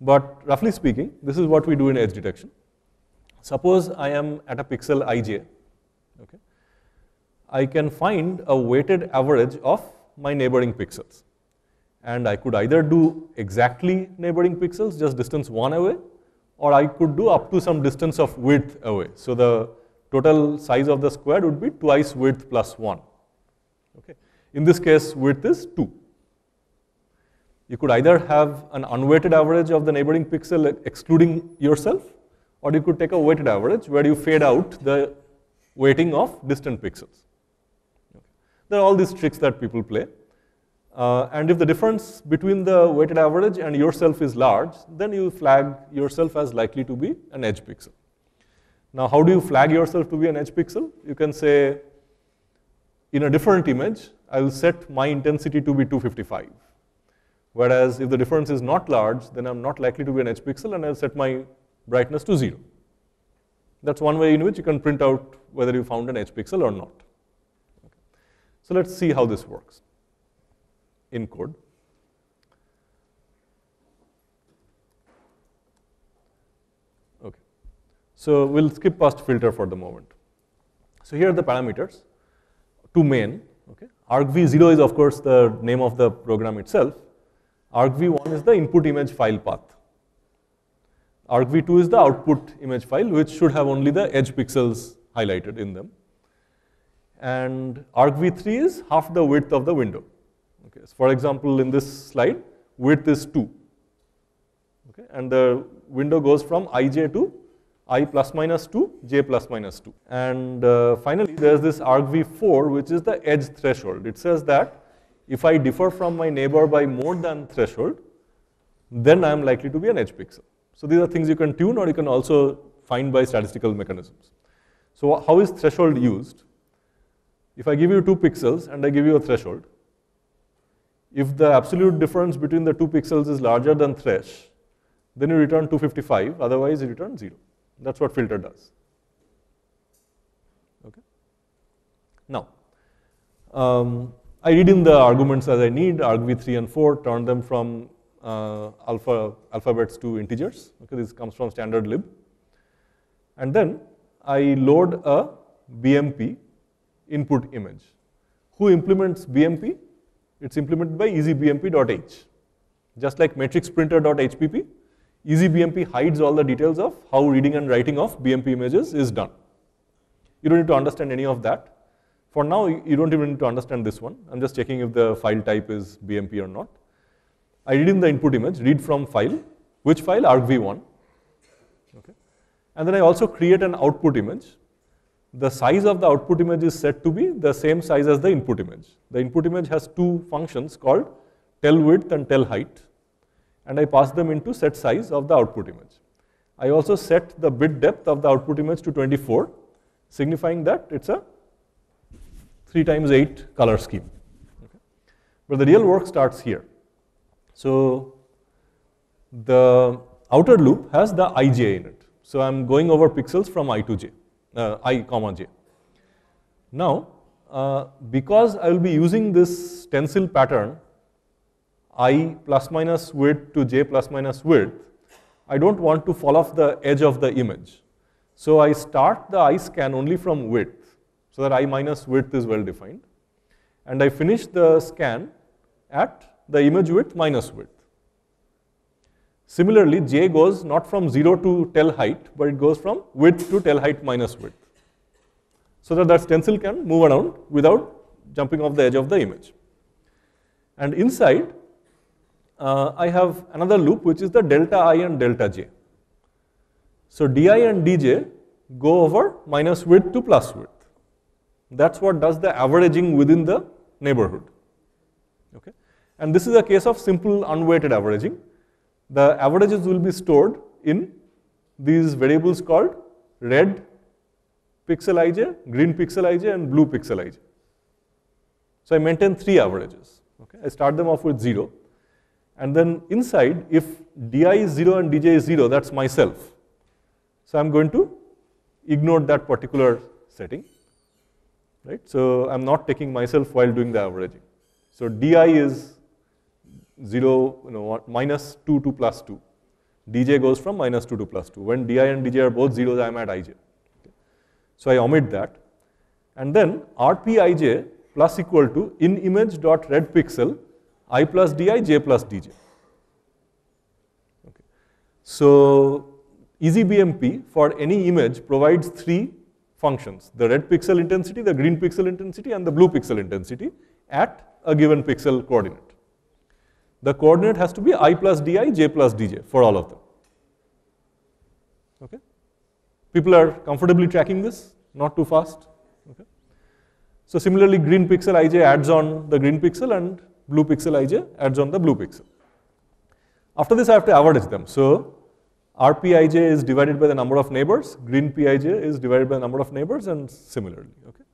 But roughly speaking, this is what we do in edge detection. Suppose I am at a pixel ij, okay? I can find a weighted average of my neighboring pixels. And I could either do exactly neighboring pixels, just distance one away, or I could do up to some distance of width away. So the total size of the square would be twice width plus 1. Okay. In this case, width is 2. You could either have an unweighted average of the neighboring pixel excluding yourself, or you could take a weighted average where you fade out the weighting of distant pixels. There are all these tricks that people play. Uh, and if the difference between the weighted average and yourself is large, then you flag yourself as likely to be an edge pixel. Now, how do you flag yourself to be an edge pixel? You can say, in a different image, I will set my intensity to be 255. Whereas if the difference is not large, then I'm not likely to be an edge pixel and I'll set my brightness to zero. That's one way in which you can print out whether you found an edge pixel or not. Okay. So let's see how this works in code. Okay. So we'll skip past filter for the moment. So here are the parameters to main. Okay. Argv0 is of course the name of the program itself. argv1 is the input image file path. argv2 is the output image file which should have only the edge pixels highlighted in them. And argv3 is half the width of the window. Okay. So for example, in this slide, width is 2. Okay. And the window goes from ij to i plus minus 2, j plus minus 2. And uh, finally, there's this argv4, which is the edge threshold. It says that if I differ from my neighbor by more than threshold, then I am likely to be an edge pixel. So these are things you can tune or you can also find by statistical mechanisms. So how is threshold used? If I give you two pixels and I give you a threshold, if the absolute difference between the two pixels is larger than thresh, then you return 255, otherwise you return 0. That's what filter does. Okay. Now, um, I read in the arguments as I need, argv3 and 4, turn them from uh, alpha alphabets to integers. Okay, this comes from standard lib. And then I load a BMP input image. Who implements BMP? It's implemented by easybmp.h. Just like matrixprinter.hpp, easybmp hides all the details of how reading and writing of BMP images is done. You don't need to understand any of that. For now, you don't even need to understand this one. I'm just checking if the file type is BMP or not. I read in the input image, read from file. Which file? argv1. Okay. And then I also create an output image the size of the output image is set to be the same size as the input image. The input image has two functions called tell width and tell height, and I pass them into set size of the output image. I also set the bit depth of the output image to 24, signifying that it's a 3 times 8 color scheme. Okay. But the real work starts here. So the outer loop has the ij in it. So I'm going over pixels from i to j, uh, i comma j. Now, uh, because I will be using this stencil pattern, i plus minus width to j plus minus width, I don't want to fall off the edge of the image. So I start the i scan only from width, so that i minus width is well defined. And I finish the scan at the image width minus width. Similarly, j goes not from 0 to tell height, but it goes from width to tell height minus width. So that that stencil can move around without jumping off the edge of the image. And inside, uh, I have another loop which is the delta i and delta j. So di and dj go over minus width to plus width. That's what does the averaging within the neighborhood. Okay? And this is a case of simple unweighted averaging. The averages will be stored in these variables called red pixel ij, green pixel ij, and blue pixel ij. So I maintain three averages. Okay? I start them off with 0. And then inside, if di is 0 and dj is 0, that's myself. So I'm going to ignore that particular setting. Right? So I'm not taking myself while doing the averaging. So di is 0, you know, minus 2 to plus 2. dj goes from minus 2 to plus 2. When di and dj are both zeros, I am at ij. Okay. So I omit that. And then rpij plus equal to in image dot red pixel i plus di, j plus dj. Okay. So EasyBMP for any image provides three functions, the red pixel intensity, the green pixel intensity, and the blue pixel intensity at a given pixel coordinate. The coordinate has to be i plus di, j plus dj for all of them. Okay? People are comfortably tracking this, not too fast. Okay? So similarly, green pixel ij adds on the green pixel and blue pixel ij adds on the blue pixel. After this, I have to average them. So rpij is divided by the number of neighbors, green pij is divided by the number of neighbors, and similarly. Okay.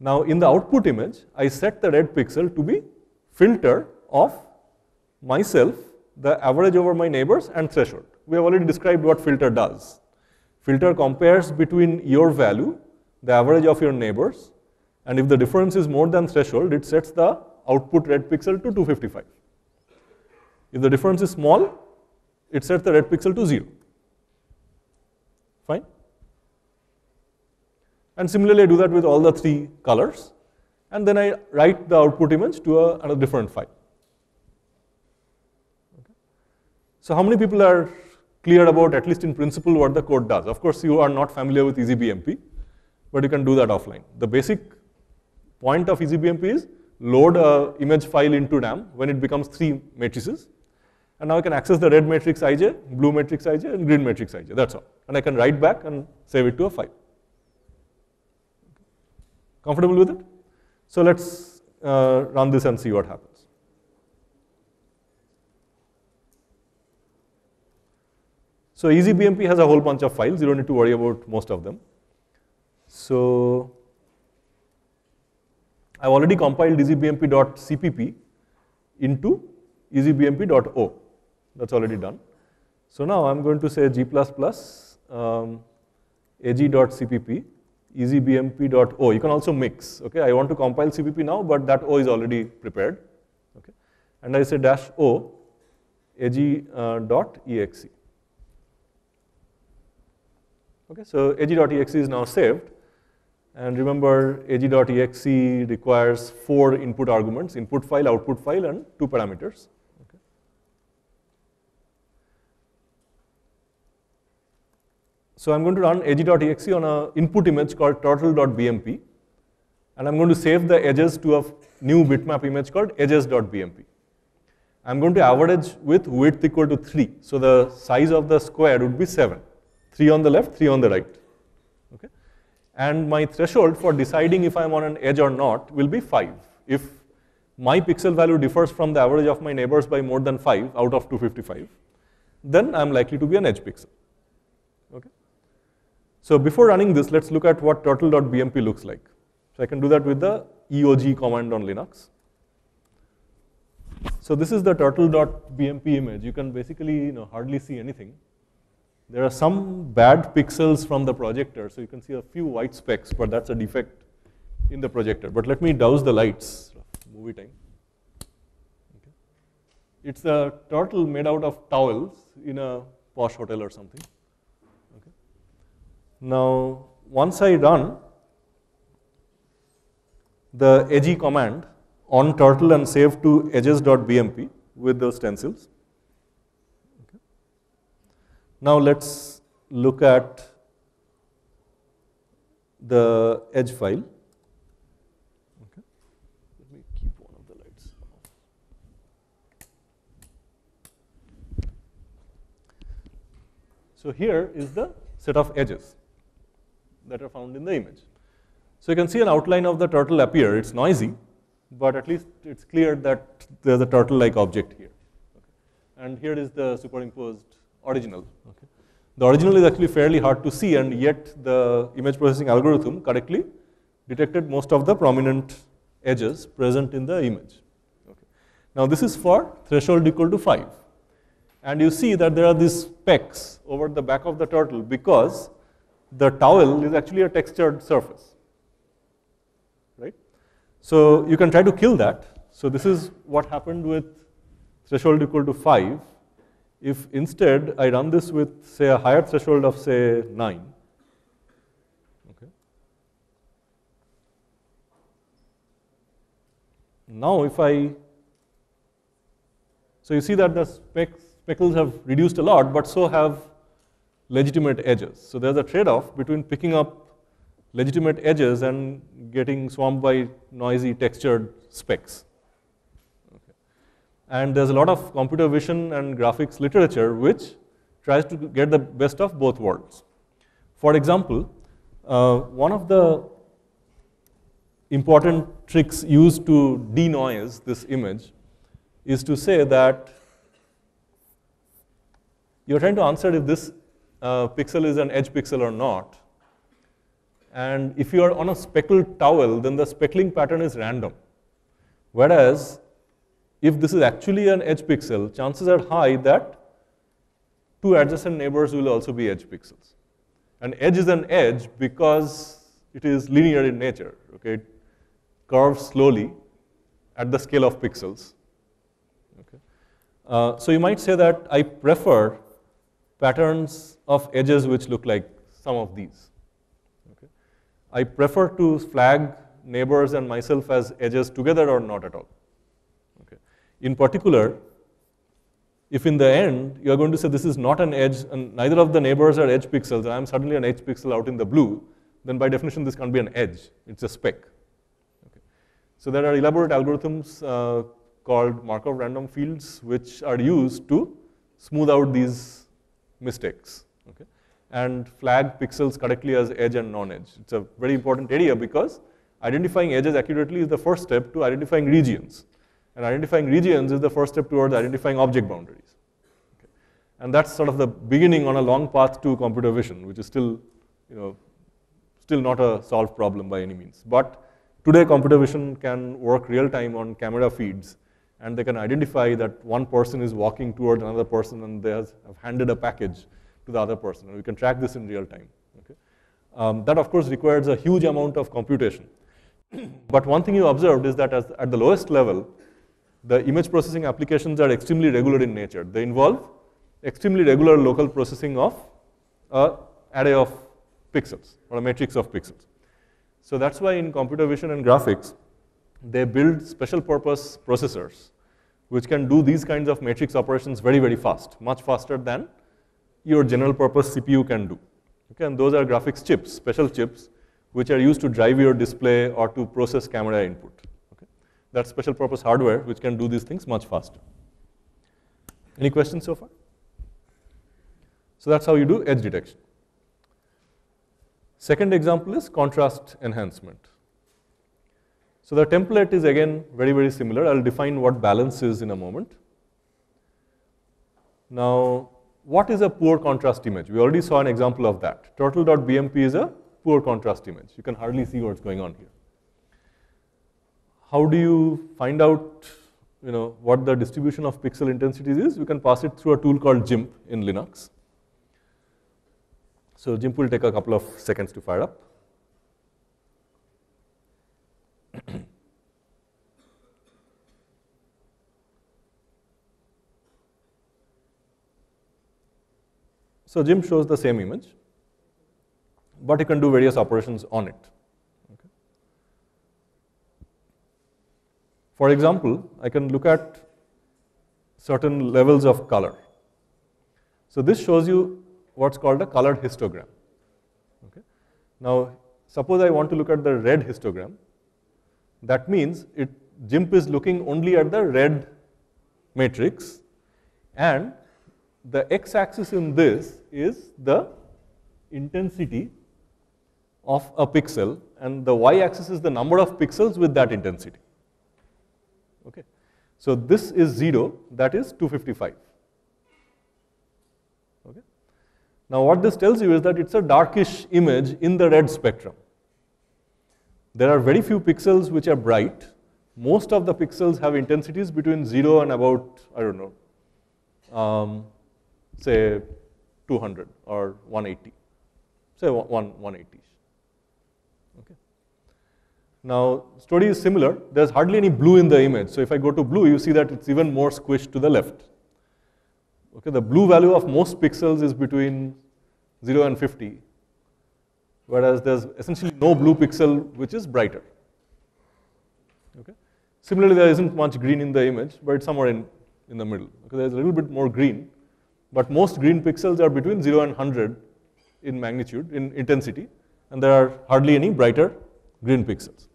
Now, in the output image, I set the red pixel to be filter of myself, the average over my neighbors, and threshold. We have already described what filter does. Filter compares between your value, the average of your neighbors, and if the difference is more than threshold, it sets the output red pixel to 255. If the difference is small, it sets the red pixel to 0. Fine? And similarly, I do that with all the three colors. And then I write the output image to a, different file. Okay. So how many people are clear about, at least in principle, what the code does? Of course, you are not familiar with EasyBMP, but you can do that offline. The basic point of EasyBMP is load a image file into RAM when it becomes three matrices. And now I can access the red matrix ij, blue matrix ij, and green matrix ij. That's all. And I can write back and save it to a file. Comfortable with it? So let's uh, run this and see what happens. So EasyBMP has a whole bunch of files. You don't need to worry about most of them. So I've already compiled easybmp.cpp into easybmp.o. That's already done. So now I'm going to say g++ um, ag.cpp easybmp.o. You can also mix. Okay, I want to compile CPP now, but that O is already prepared. Okay, and I say dash O ag.exe. Uh, okay, so ag.exe is now saved. And remember, ag.exe requires four input arguments, input file, output file, and two parameters. Okay. So I'm going to run ag.exe on an input image called turtle.bmp. And I'm going to save the edges to a new bitmap image called edges.bmp. I'm going to average with width equal to 3. So the size of the square would be 7. 3 on the left, 3 on the right. And my threshold for deciding if I'm on an edge or not will be 5. If my pixel value differs from the average of my neighbors by more than 5 out of 255, then I'm likely to be an edge pixel. Okay? So before running this, let's look at what turtle.bmp looks like. So I can do that with the EOG command on Linux. So this is the turtle.bmp image. You can basically you know, hardly see anything. There are some bad pixels from the projector, so you can see a few white specks, but that's a defect in the projector. But let me douse the lights, movie time. Okay. It's a turtle made out of towels in a posh hotel or something. Okay. Now, once I run the edgy command on turtle and save to edges.bmp with those stencils. Now let's look at the edge file. So here is the set of edges that are found in the image. So you can see an outline of the turtle appear. It's noisy, but at least it's clear that there's a turtle-like object here. Okay. And here is the superimposed original. Okay. The original is actually fairly hard to see, and yet the image processing algorithm correctly detected most of the prominent edges present in the image. Okay. Now this is for threshold equal to 5. And you see that there are these specks over the back of the turtle because the towel is actually a textured surface. Right? So you can try to kill that. So this is what happened with threshold equal to 5. If instead I run this with say a higher threshold of say 9, okay. Now if I, so you see that the speckles have reduced a lot, but so have legitimate edges. So there's a trade-off between picking up legitimate edges and getting swamped by noisy textured specks. And there's a lot of computer vision and graphics literature which tries to get the best of both worlds. For example, uh, one of the important tricks used to denoise this image is to say that you're trying to answer if this uh, pixel is an edge pixel or not. And if you are on a speckled towel, then the speckling pattern is random. Whereas, if this is actually an edge pixel, chances are high that two adjacent neighbors will also be edge pixels. An edge is an edge because it is linear in nature. Okay? It curves slowly at the scale of pixels. Okay? Uh, so you might say that I prefer patterns of edges which look like some of these. Okay. I prefer to flag neighbors and myself as edges together or not at all. In particular, if in the end you are going to say this is not an edge and neither of the neighbors are edge pixels and I am suddenly an edge pixel out in the blue, then by definition this can't be an edge, it's a speck. Okay. So there are elaborate algorithms uh, called Markov random fields which are used to smooth out these mistakes okay, and flag pixels correctly as edge and non-edge. It's a very important area because identifying edges accurately is the first step to identifying regions. And identifying regions is the first step towards identifying object boundaries. Okay. And that's sort of the beginning on a long path to computer vision, which is still, you know, still not a solved problem by any means. But today computer vision can work real time on camera feeds and they can identify that one person is walking towards another person and they have handed a package to the other person. And we can track this in real time. Okay? Um, that, of course, requires a huge amount of computation. [CLEARS THROAT] but one thing you observed is that at the lowest level, the image processing applications are extremely regular in nature. They involve extremely regular local processing of an array of pixels or a matrix of pixels. So that's why in computer vision and graphics, they build special purpose processors which can do these kinds of matrix operations very, very fast, much faster than your general purpose CPU can do. Okay, and those are graphics chips, special chips, which are used to drive your display or to process camera input. That's special purpose hardware which can do these things much faster. Any questions so far? So that's how you do edge detection. Second example is contrast enhancement. So the template is again very, very similar. I'll define what balance is in a moment. Now, what is a poor contrast image? We already saw an example of that. Turtle.bmp is a poor contrast image. You can hardly see what's going on here. How do you find out you know, what the distribution of pixel intensities is, we can pass it through a tool called GIMP in Linux. So GIMP will take a couple of seconds to fire up. so GIMP shows the same image, but you can do various operations on it. Okay. For example, I can look at certain levels of color. So this shows you what's called a colored histogram. Okay. Now, suppose I want to look at the red histogram, that means it GIMP is looking only at the red matrix and the x-axis in this is the intensity of a pixel and the y-axis is the number of pixels with that intensity. Okay. So this is 0, that is 255. Okay. Now what this tells you is that it's a darkish image in the red spectrum. There are very few pixels which are bright. Most of the pixels have intensities between 0 and about, I don't know, um, say 200 or 180, say 1, 180. Now, story is similar. There's hardly any blue in the image. So if I go to blue, you see that it's even more squished to the left. Okay, the blue value of most pixels is between 0 and 50, whereas there's essentially no blue pixel which is brighter. Okay. Similarly, there isn't much green in the image, but it's somewhere in, in the middle. Okay, there's a little bit more green, but most green pixels are between 0 and 100 in magnitude, in intensity, and there are hardly any brighter green pixels.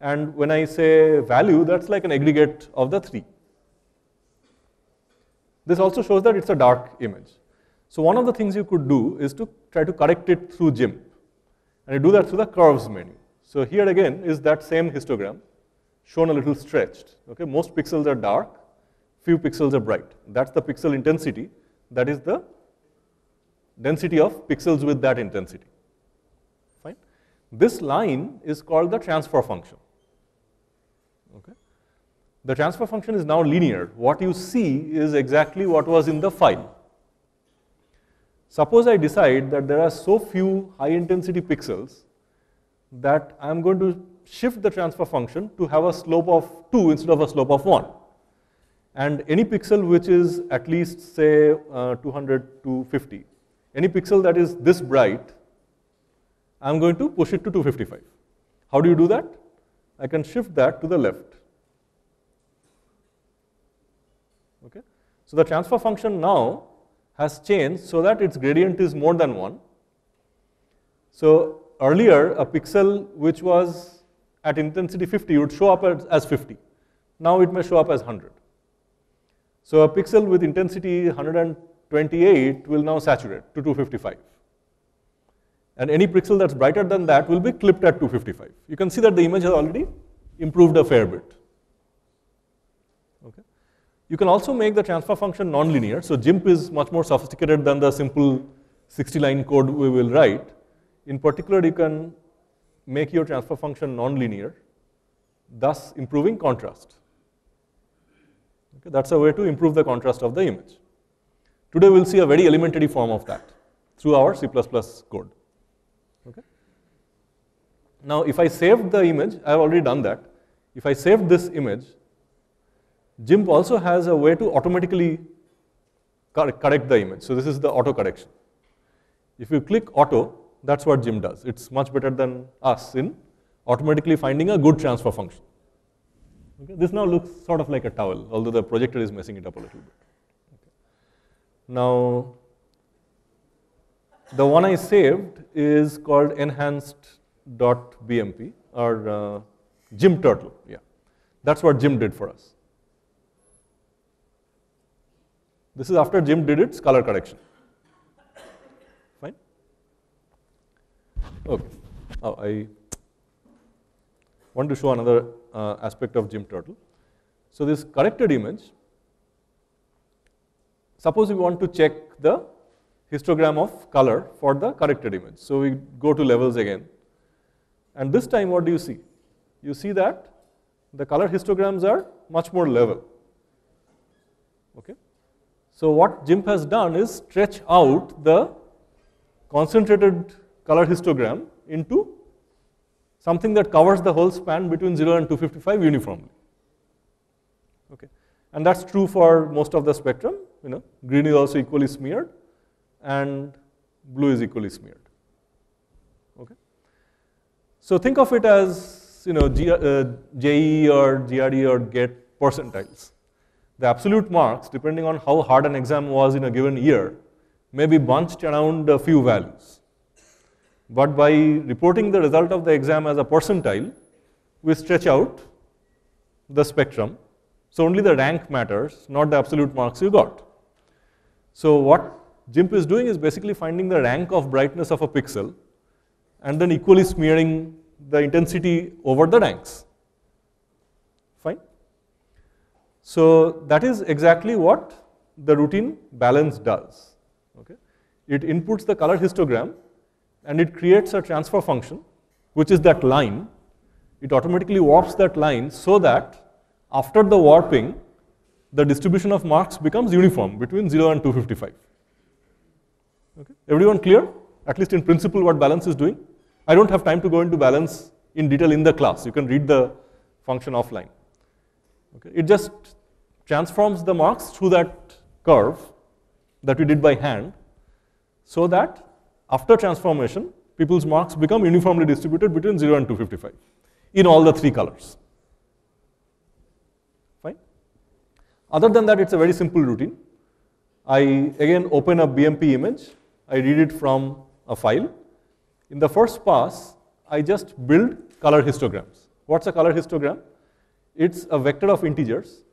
And when I say value, that's like an aggregate of the three. This also shows that it's a dark image. So one of the things you could do is to try to correct it through GIMP. And you do that through the curves menu. So here again is that same histogram shown a little stretched. Okay, most pixels are dark, few pixels are bright. That's the pixel intensity. That is the density of pixels with that intensity. Fine. This line is called the transfer function. The transfer function is now linear. What you see is exactly what was in the file. Suppose I decide that there are so few high intensity pixels that I am going to shift the transfer function to have a slope of 2 instead of a slope of 1. And any pixel which is at least say uh, 200 to 50, any pixel that is this bright, I am going to push it to 255. How do you do that? I can shift that to the left. Okay. So the transfer function now has changed so that its gradient is more than 1. So earlier, a pixel which was at intensity 50 would show up as, as 50. Now it may show up as 100. So a pixel with intensity 128 will now saturate to 255. And any pixel that's brighter than that will be clipped at 255. You can see that the image has already improved a fair bit. You can also make the transfer function nonlinear. So GIMP is much more sophisticated than the simple 60 line code we will write. In particular, you can make your transfer function nonlinear, thus improving contrast. Okay, that's a way to improve the contrast of the image. Today we'll see a very elementary form of that through our C++ code. Okay? Now if I saved the image, I have already done that. If I saved this image, GIMP also has a way to automatically correct the image. So this is the auto correction. If you click auto, that's what GIMP does. It's much better than us in automatically finding a good transfer function. Okay. This now looks sort of like a towel, although the projector is messing it up a little bit. Okay. Now, the one I saved is called enhanced.bmp or uh, GIMP turtle. Yeah, that's what GIMP did for us. This is after GIMP did its color correction. Fine? Okay. Oh, I want to show another uh, aspect of GIMP turtle. So this corrected image, suppose we want to check the histogram of color for the corrected image. So we go to levels again. And this time what do you see? You see that the color histograms are much more level. Okay? So what GIMP has done is stretch out the concentrated color histogram into something that covers the whole span between 0 and 255 uniformly. Okay. And that's true for most of the spectrum. You know, green is also equally smeared and blue is equally smeared. Okay. So think of it as you know uh, JEE or GRE or GET percentiles. The absolute marks, depending on how hard an exam was in a given year, may be bunched around a few values. But by reporting the result of the exam as a percentile, we stretch out the spectrum. So only the rank matters, not the absolute marks you got. So what GIMP is doing is basically finding the rank of brightness of a pixel and then equally smearing the intensity over the ranks. Fine? So that is exactly what the routine balance does. Okay? It inputs the color histogram and it creates a transfer function, which is that line. It automatically warps that line so that after the warping, the distribution of marks becomes uniform between 0 and 255. Okay. Everyone clear? At least in principle what balance is doing? I don't have time to go into balance in detail in the class. You can read the function offline. Okay. It just transforms the marks through that curve that we did by hand so that after transformation, people's marks become uniformly distributed between 0 and 255 in all the three colors. Fine? Other than that, it's a very simple routine. I again open a BMP image, I read it from a file. In the first pass, I just build color histograms. What's a color histogram? It's a vector of integers.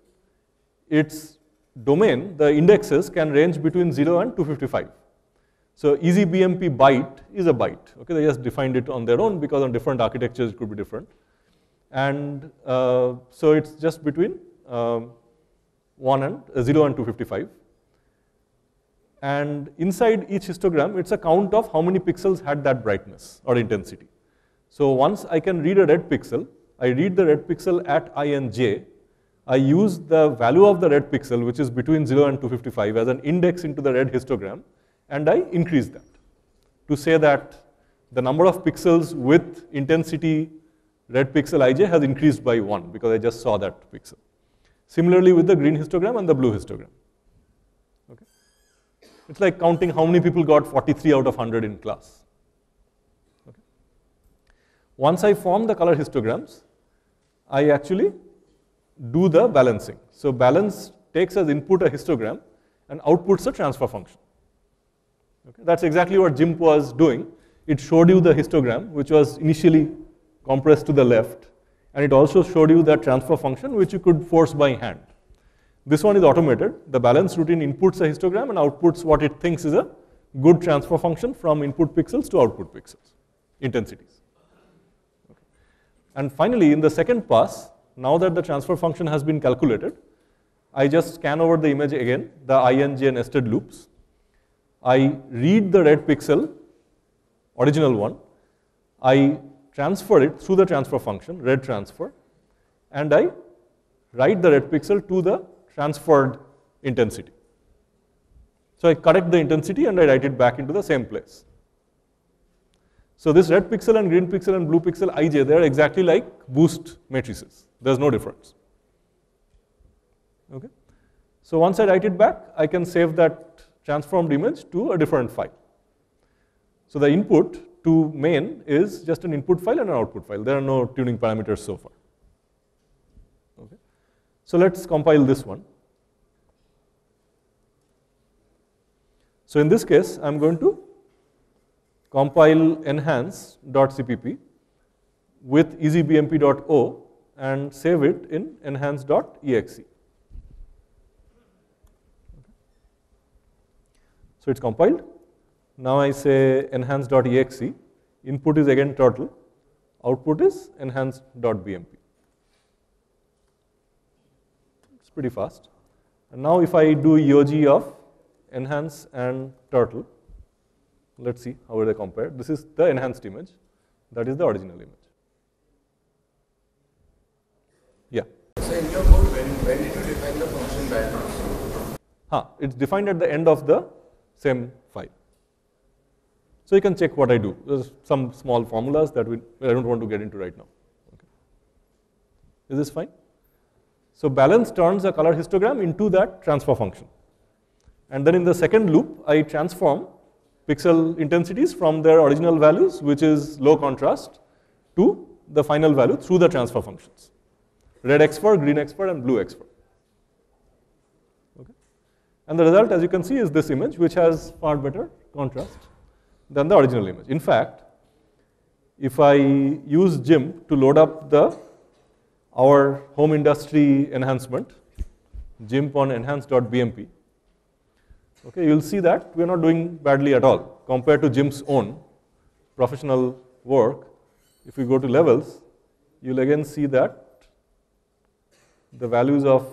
Its domain, the indexes, can range between 0 and 255. So easy BMP byte is a byte. Okay, they just defined it on their own because on different architectures it could be different. And uh, so it's just between um, 1 and uh, 0 and 255. And inside each histogram, it's a count of how many pixels had that brightness or intensity. So once I can read a red pixel, I read the red pixel at i and j. I use the value of the red pixel, which is between 0 and 255, as an index into the red histogram and I increase that to say that the number of pixels with intensity red pixel ij has increased by 1 because I just saw that pixel. Similarly with the green histogram and the blue histogram. Okay. It's like counting how many people got 43 out of 100 in class. Okay. Once I form the color histograms, I actually do the balancing. So balance takes as input a histogram and outputs a transfer function. Okay? That's exactly what GIMP was doing. It showed you the histogram, which was initially compressed to the left, and it also showed you the transfer function, which you could force by hand. This one is automated. The balance routine inputs a histogram and outputs what it thinks is a good transfer function from input pixels to output pixels, intensities. Okay. And finally, in the second pass, now that the transfer function has been calculated, I just scan over the image again, the i and nested loops, I read the red pixel, original one, I transfer it through the transfer function, red transfer, and I write the red pixel to the transferred intensity. So I correct the intensity and I write it back into the same place. So this red pixel and green pixel and blue pixel ij, they are exactly like boost matrices. There's no difference. Okay? So once I write it back, I can save that transformed image to a different file. So the input to main is just an input file and an output file. There are no tuning parameters so far. Okay. So let's compile this one. So in this case, I'm going to compile enhance.cpp with easybmp.o and save it in enhance.exe. So it's compiled. Now I say enhance.exe. Input is again turtle. Output is enhance.bmp. It's pretty fast. And now if I do EOG of enhance and turtle, let's see how they compare. This is the enhanced image. That is the original image. Yeah. So in your code, when, when did you define the function balance? Huh, it's defined at the end of the same file. So you can check what I do. There's some small formulas that we, I don't want to get into right now. Okay. Is this fine? So balance turns a color histogram into that transfer function. And then in the second loop, I transform pixel intensities from their original values, which is low contrast, to the final value through the transfer functions. Red expert, green expert, and blue expert. Okay. And the result, as you can see, is this image, which has far better contrast than the original image. In fact, if I use GIMP to load up the our home industry enhancement, GIMP on enhance.bmp, okay, you'll see that we're not doing badly at all compared to GIMP's own professional work. If we go to levels, you'll again see that the values of,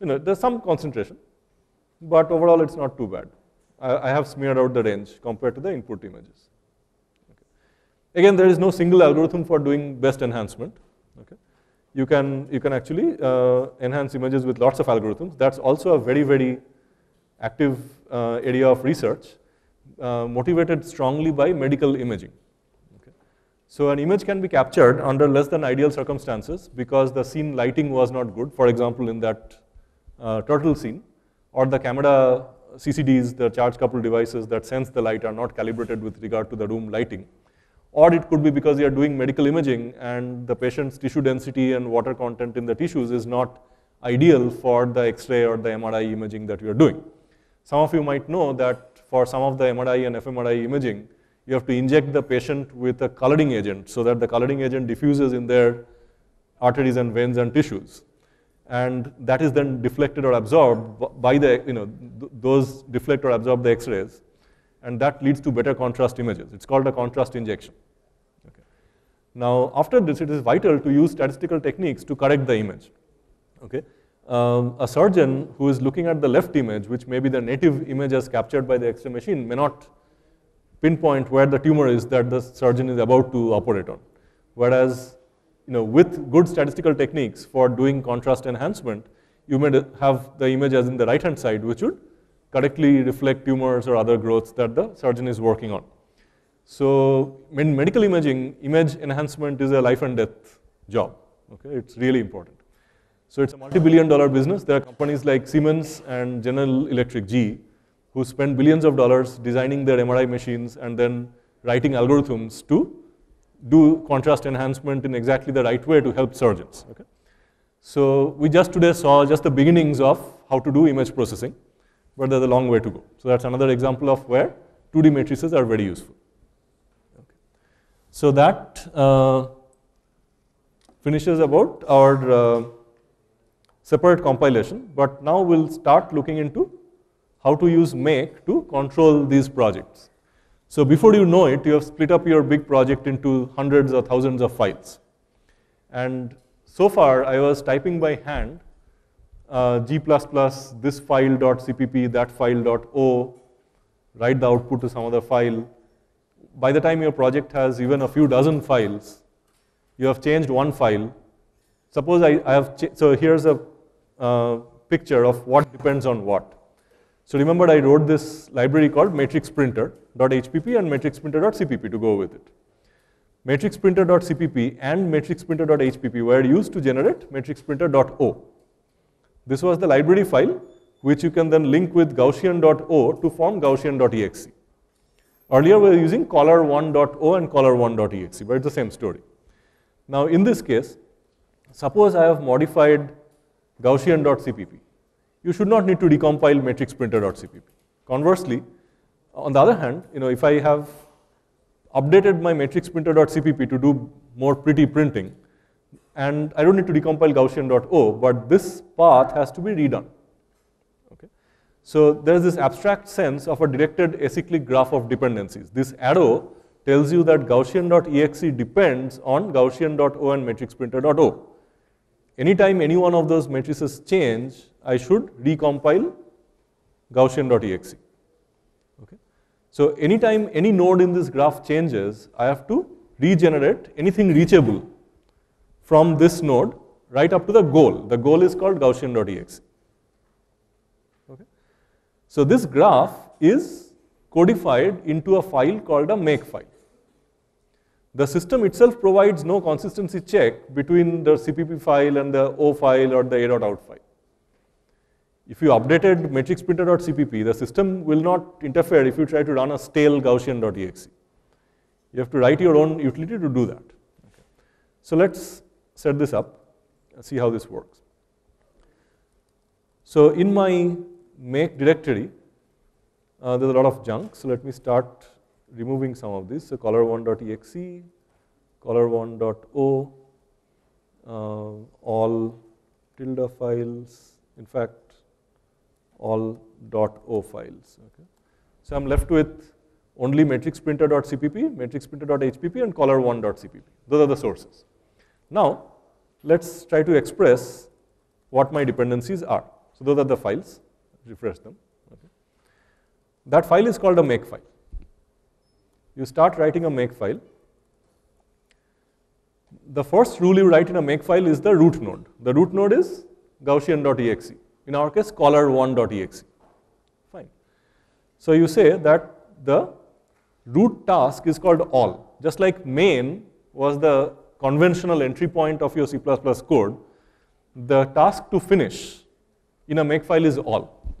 you know, there's some concentration, but overall it's not too bad. I, I have smeared out the range compared to the input images. Okay. Again, there is no single algorithm for doing best enhancement. Okay. You can, you can actually uh, enhance images with lots of algorithms. That's also a very, very active uh, area of research, uh, motivated strongly by medical imaging. Okay. So an image can be captured under less than ideal circumstances because the scene lighting was not good, for example, in that uh, turtle scene, or the camera CCDs, the charge coupled devices that sense the light are not calibrated with regard to the room lighting. Or it could be because you are doing medical imaging and the patient's tissue density and water content in the tissues is not ideal for the X-ray or the MRI imaging that you are doing. Some of you might know that for some of the MRI and fMRI imaging, you have to inject the patient with a coloring agent so that the coloring agent diffuses in their arteries and veins and tissues and that is then deflected or absorbed by the, you know, th those deflect or absorb the X-rays, and that leads to better contrast images. It's called a contrast injection. Okay. Now, after this, it is vital to use statistical techniques to correct the image. Okay. Um, a surgeon who is looking at the left image, which may be the native image as captured by the X-ray machine, may not pinpoint where the tumor is that the surgeon is about to operate on. Whereas you know, with good statistical techniques for doing contrast enhancement, you may have the image as in the right-hand side, which would correctly reflect tumors or other growths that the surgeon is working on. So in medical imaging, image enhancement is a life and death job. Okay, it's really important. So it's a multi-billion dollar business. There are companies like Siemens and General Electric, G who spend billions of dollars designing their MRI machines and then writing algorithms to do contrast enhancement in exactly the right way to help surgeons. Okay? So we just today saw just the beginnings of how to do image processing, but there's a long way to go. So that's another example of where 2D matrices are very useful. Okay. So that uh, finishes about our uh, separate compilation, but now we'll start looking into how to use make to control these projects. So before you know it, you have split up your big project into hundreds or thousands of files. And so far, I was typing by hand uh, g++, this file.cpp, that file.o, write the output to some other file. By the time your project has even a few dozen files, you have changed one file. Suppose I, I have, so here's a uh, picture of what depends on what. So remember I wrote this library called matrixprinter.hpp and matrixprinter.cpp to go with it. Matrixprinter.cpp and matrixprinter.hpp were used to generate matrixprinter.o. This was the library file which you can then link with Gaussian.o to form Gaussian.exe. Earlier we were using caller1.o and caller1.exe, but it's the same story. Now in this case, suppose I have modified Gaussian.cpp you should not need to recompile matrixprinter.cpp. Conversely, on the other hand, you know, if I have updated my matrixprinter.cpp to do more pretty printing, and I don't need to recompile Gaussian.o, but this path has to be redone. Okay? So there's this abstract sense of a directed acyclic graph of dependencies. This arrow tells you that Gaussian.exe depends on Gaussian.o and matrixprinter.o. Anytime any one of those matrices change, I should recompile Gaussian.exe. Okay. So anytime any node in this graph changes, I have to regenerate anything reachable from this node right up to the goal. The goal is called Gaussian.exe. Okay? So this graph is codified into a file called a make file. The system itself provides no consistency check between the CPP file and the O file or the A.out file. If you updated matrixprinter.cpp, the system will not interfere if you try to run a stale Gaussian.exe. You have to write your own utility to do that. Okay. So let's set this up and see how this works. So in my make directory, uh, there's a lot of junk. So let me start removing some of this. So caller1.exe, caller1.o, uh, all tilde files, in fact, all dot .o files. Okay. So I'm left with only matrixprinter.cpp, matrixprinter.hpp, and caller1.cpp. Those are the sources. Now, let's try to express what my dependencies are. So those are the files. Refresh them. Okay. That file is called a make file. You start writing a makefile. The first rule you write in a makefile is the root node. The root node is Gaussian.exe. In our case, caller1.exe. Fine. So you say that the root task is called all. Just like main was the conventional entry point of your C++ code, the task to finish in a makefile is all.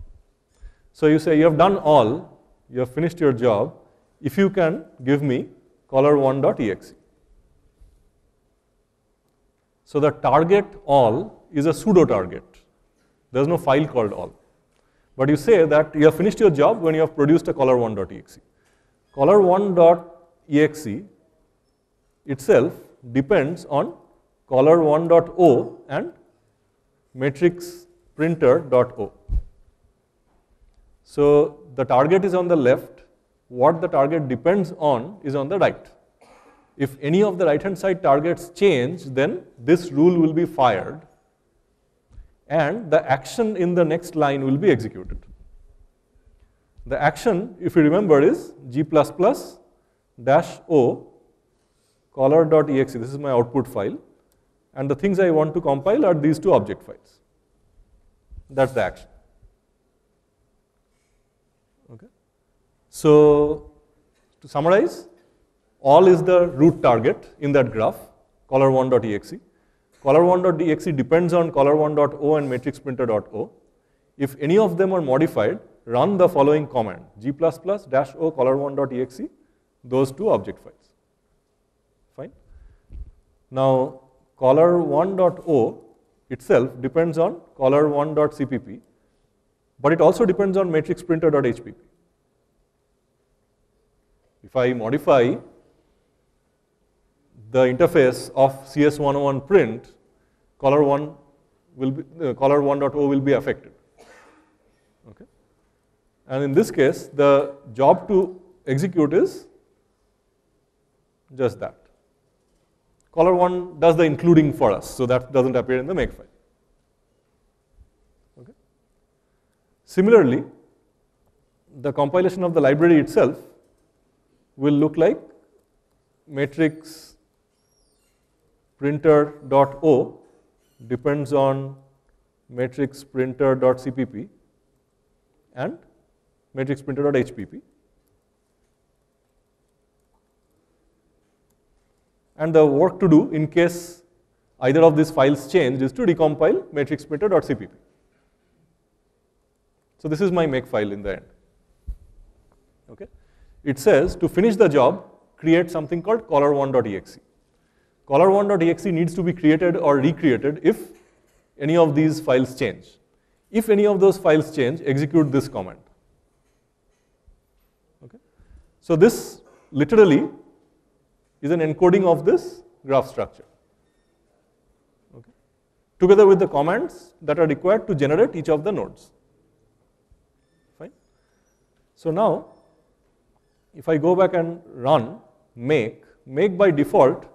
So you say you have done all, you have finished your job, if you can give me caller1.exe. So the target all is a pseudo target. There is no file called all. But you say that you have finished your job when you have produced a caller1.exe. Caller1.exe itself depends on caller1.o and matrixprinter.o. So the target is on the left, what the target depends on is on the right. If any of the right hand side targets change, then this rule will be fired and the action in the next line will be executed. The action, if you remember, is g++ dash o caller.exe. This is my output file. And the things I want to compile are these two object files. That's the action. Okay. So to summarize, all is the root target in that graph, caller1.exe. Caller1.exe depends on caller1.o and matrixprinter.o. If any of them are modified, run the following command, g++ o caller1.exe, those two object files. Fine. Now, caller1.o itself depends on caller1.cpp, but it also depends on matrixprinter.hpp. If I modify the interface of CS101 print, caller1 will be, uh, caller1.o will be affected. Okay. And in this case, the job to execute is just that. Caller1 does the including for us, so that doesn't appear in the make file. Okay. Similarly, the compilation of the library itself will look like matrix printer.o depends on matrix printer.cpp and matrix printer.hpp. And the work to do in case either of these files changed is to recompile matrix printer.cpp. So this is my make file in the end. Okay. It says to finish the job, create something called caller1.exe. Caller1.exe needs to be created or recreated if any of these files change. If any of those files change, execute this command. Okay. So this literally is an encoding of this graph structure. Okay. Together with the commands that are required to generate each of the nodes. Fine. So now, if I go back and run make, make by default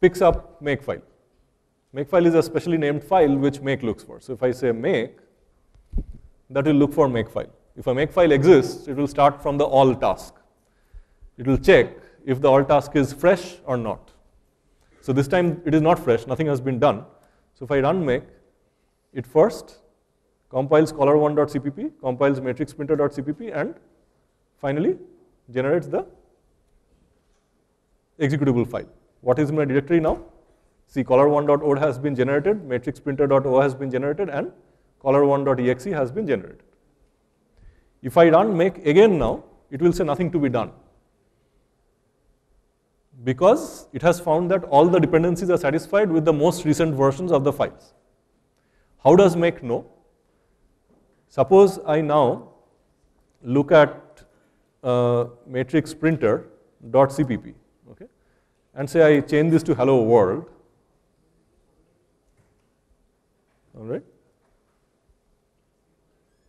picks up makefile. Makefile is a specially named file which make looks for. So if I say make, that will look for makefile. If a makefile exists, it will start from the all task. It will check if the all task is fresh or not. So this time it is not fresh, nothing has been done. So if I run make, it first compiles caller1.cpp, compiles matrixprinter.cpp, and finally generates the executable file. What is my directory now? See, caller1.o has been generated, matrixprinter.o has been generated, and caller1.exe has been generated. If I run make again now, it will say nothing to be done because it has found that all the dependencies are satisfied with the most recent versions of the files. How does make know? Suppose I now look at uh, matrix printer.cpp, okay, and say I change this to hello world, all right.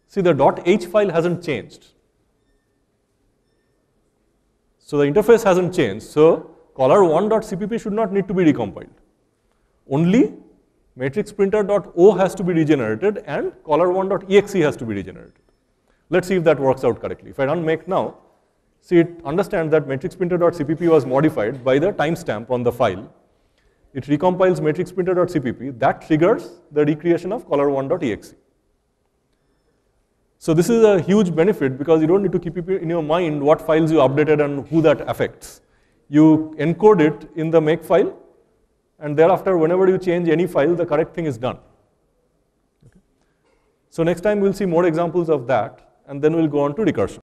See the dot .h file hasn't changed. So the interface hasn't changed. So caller1.cpp should not need to be recompiled. Only matrix matrixprinter.o has to be regenerated and caller1.exe has to be regenerated. Let's see if that works out correctly. If I run make now, see it understands that matrixprinter.cpp was modified by the timestamp on the file. It recompiles matrixprinter.cpp. That triggers the recreation of caller1.exe. So this is a huge benefit because you don't need to keep in your mind what files you updated and who that affects. You encode it in the make file and thereafter whenever you change any file, the correct thing is done. So next time we'll see more examples of that and then we'll go on to recursion.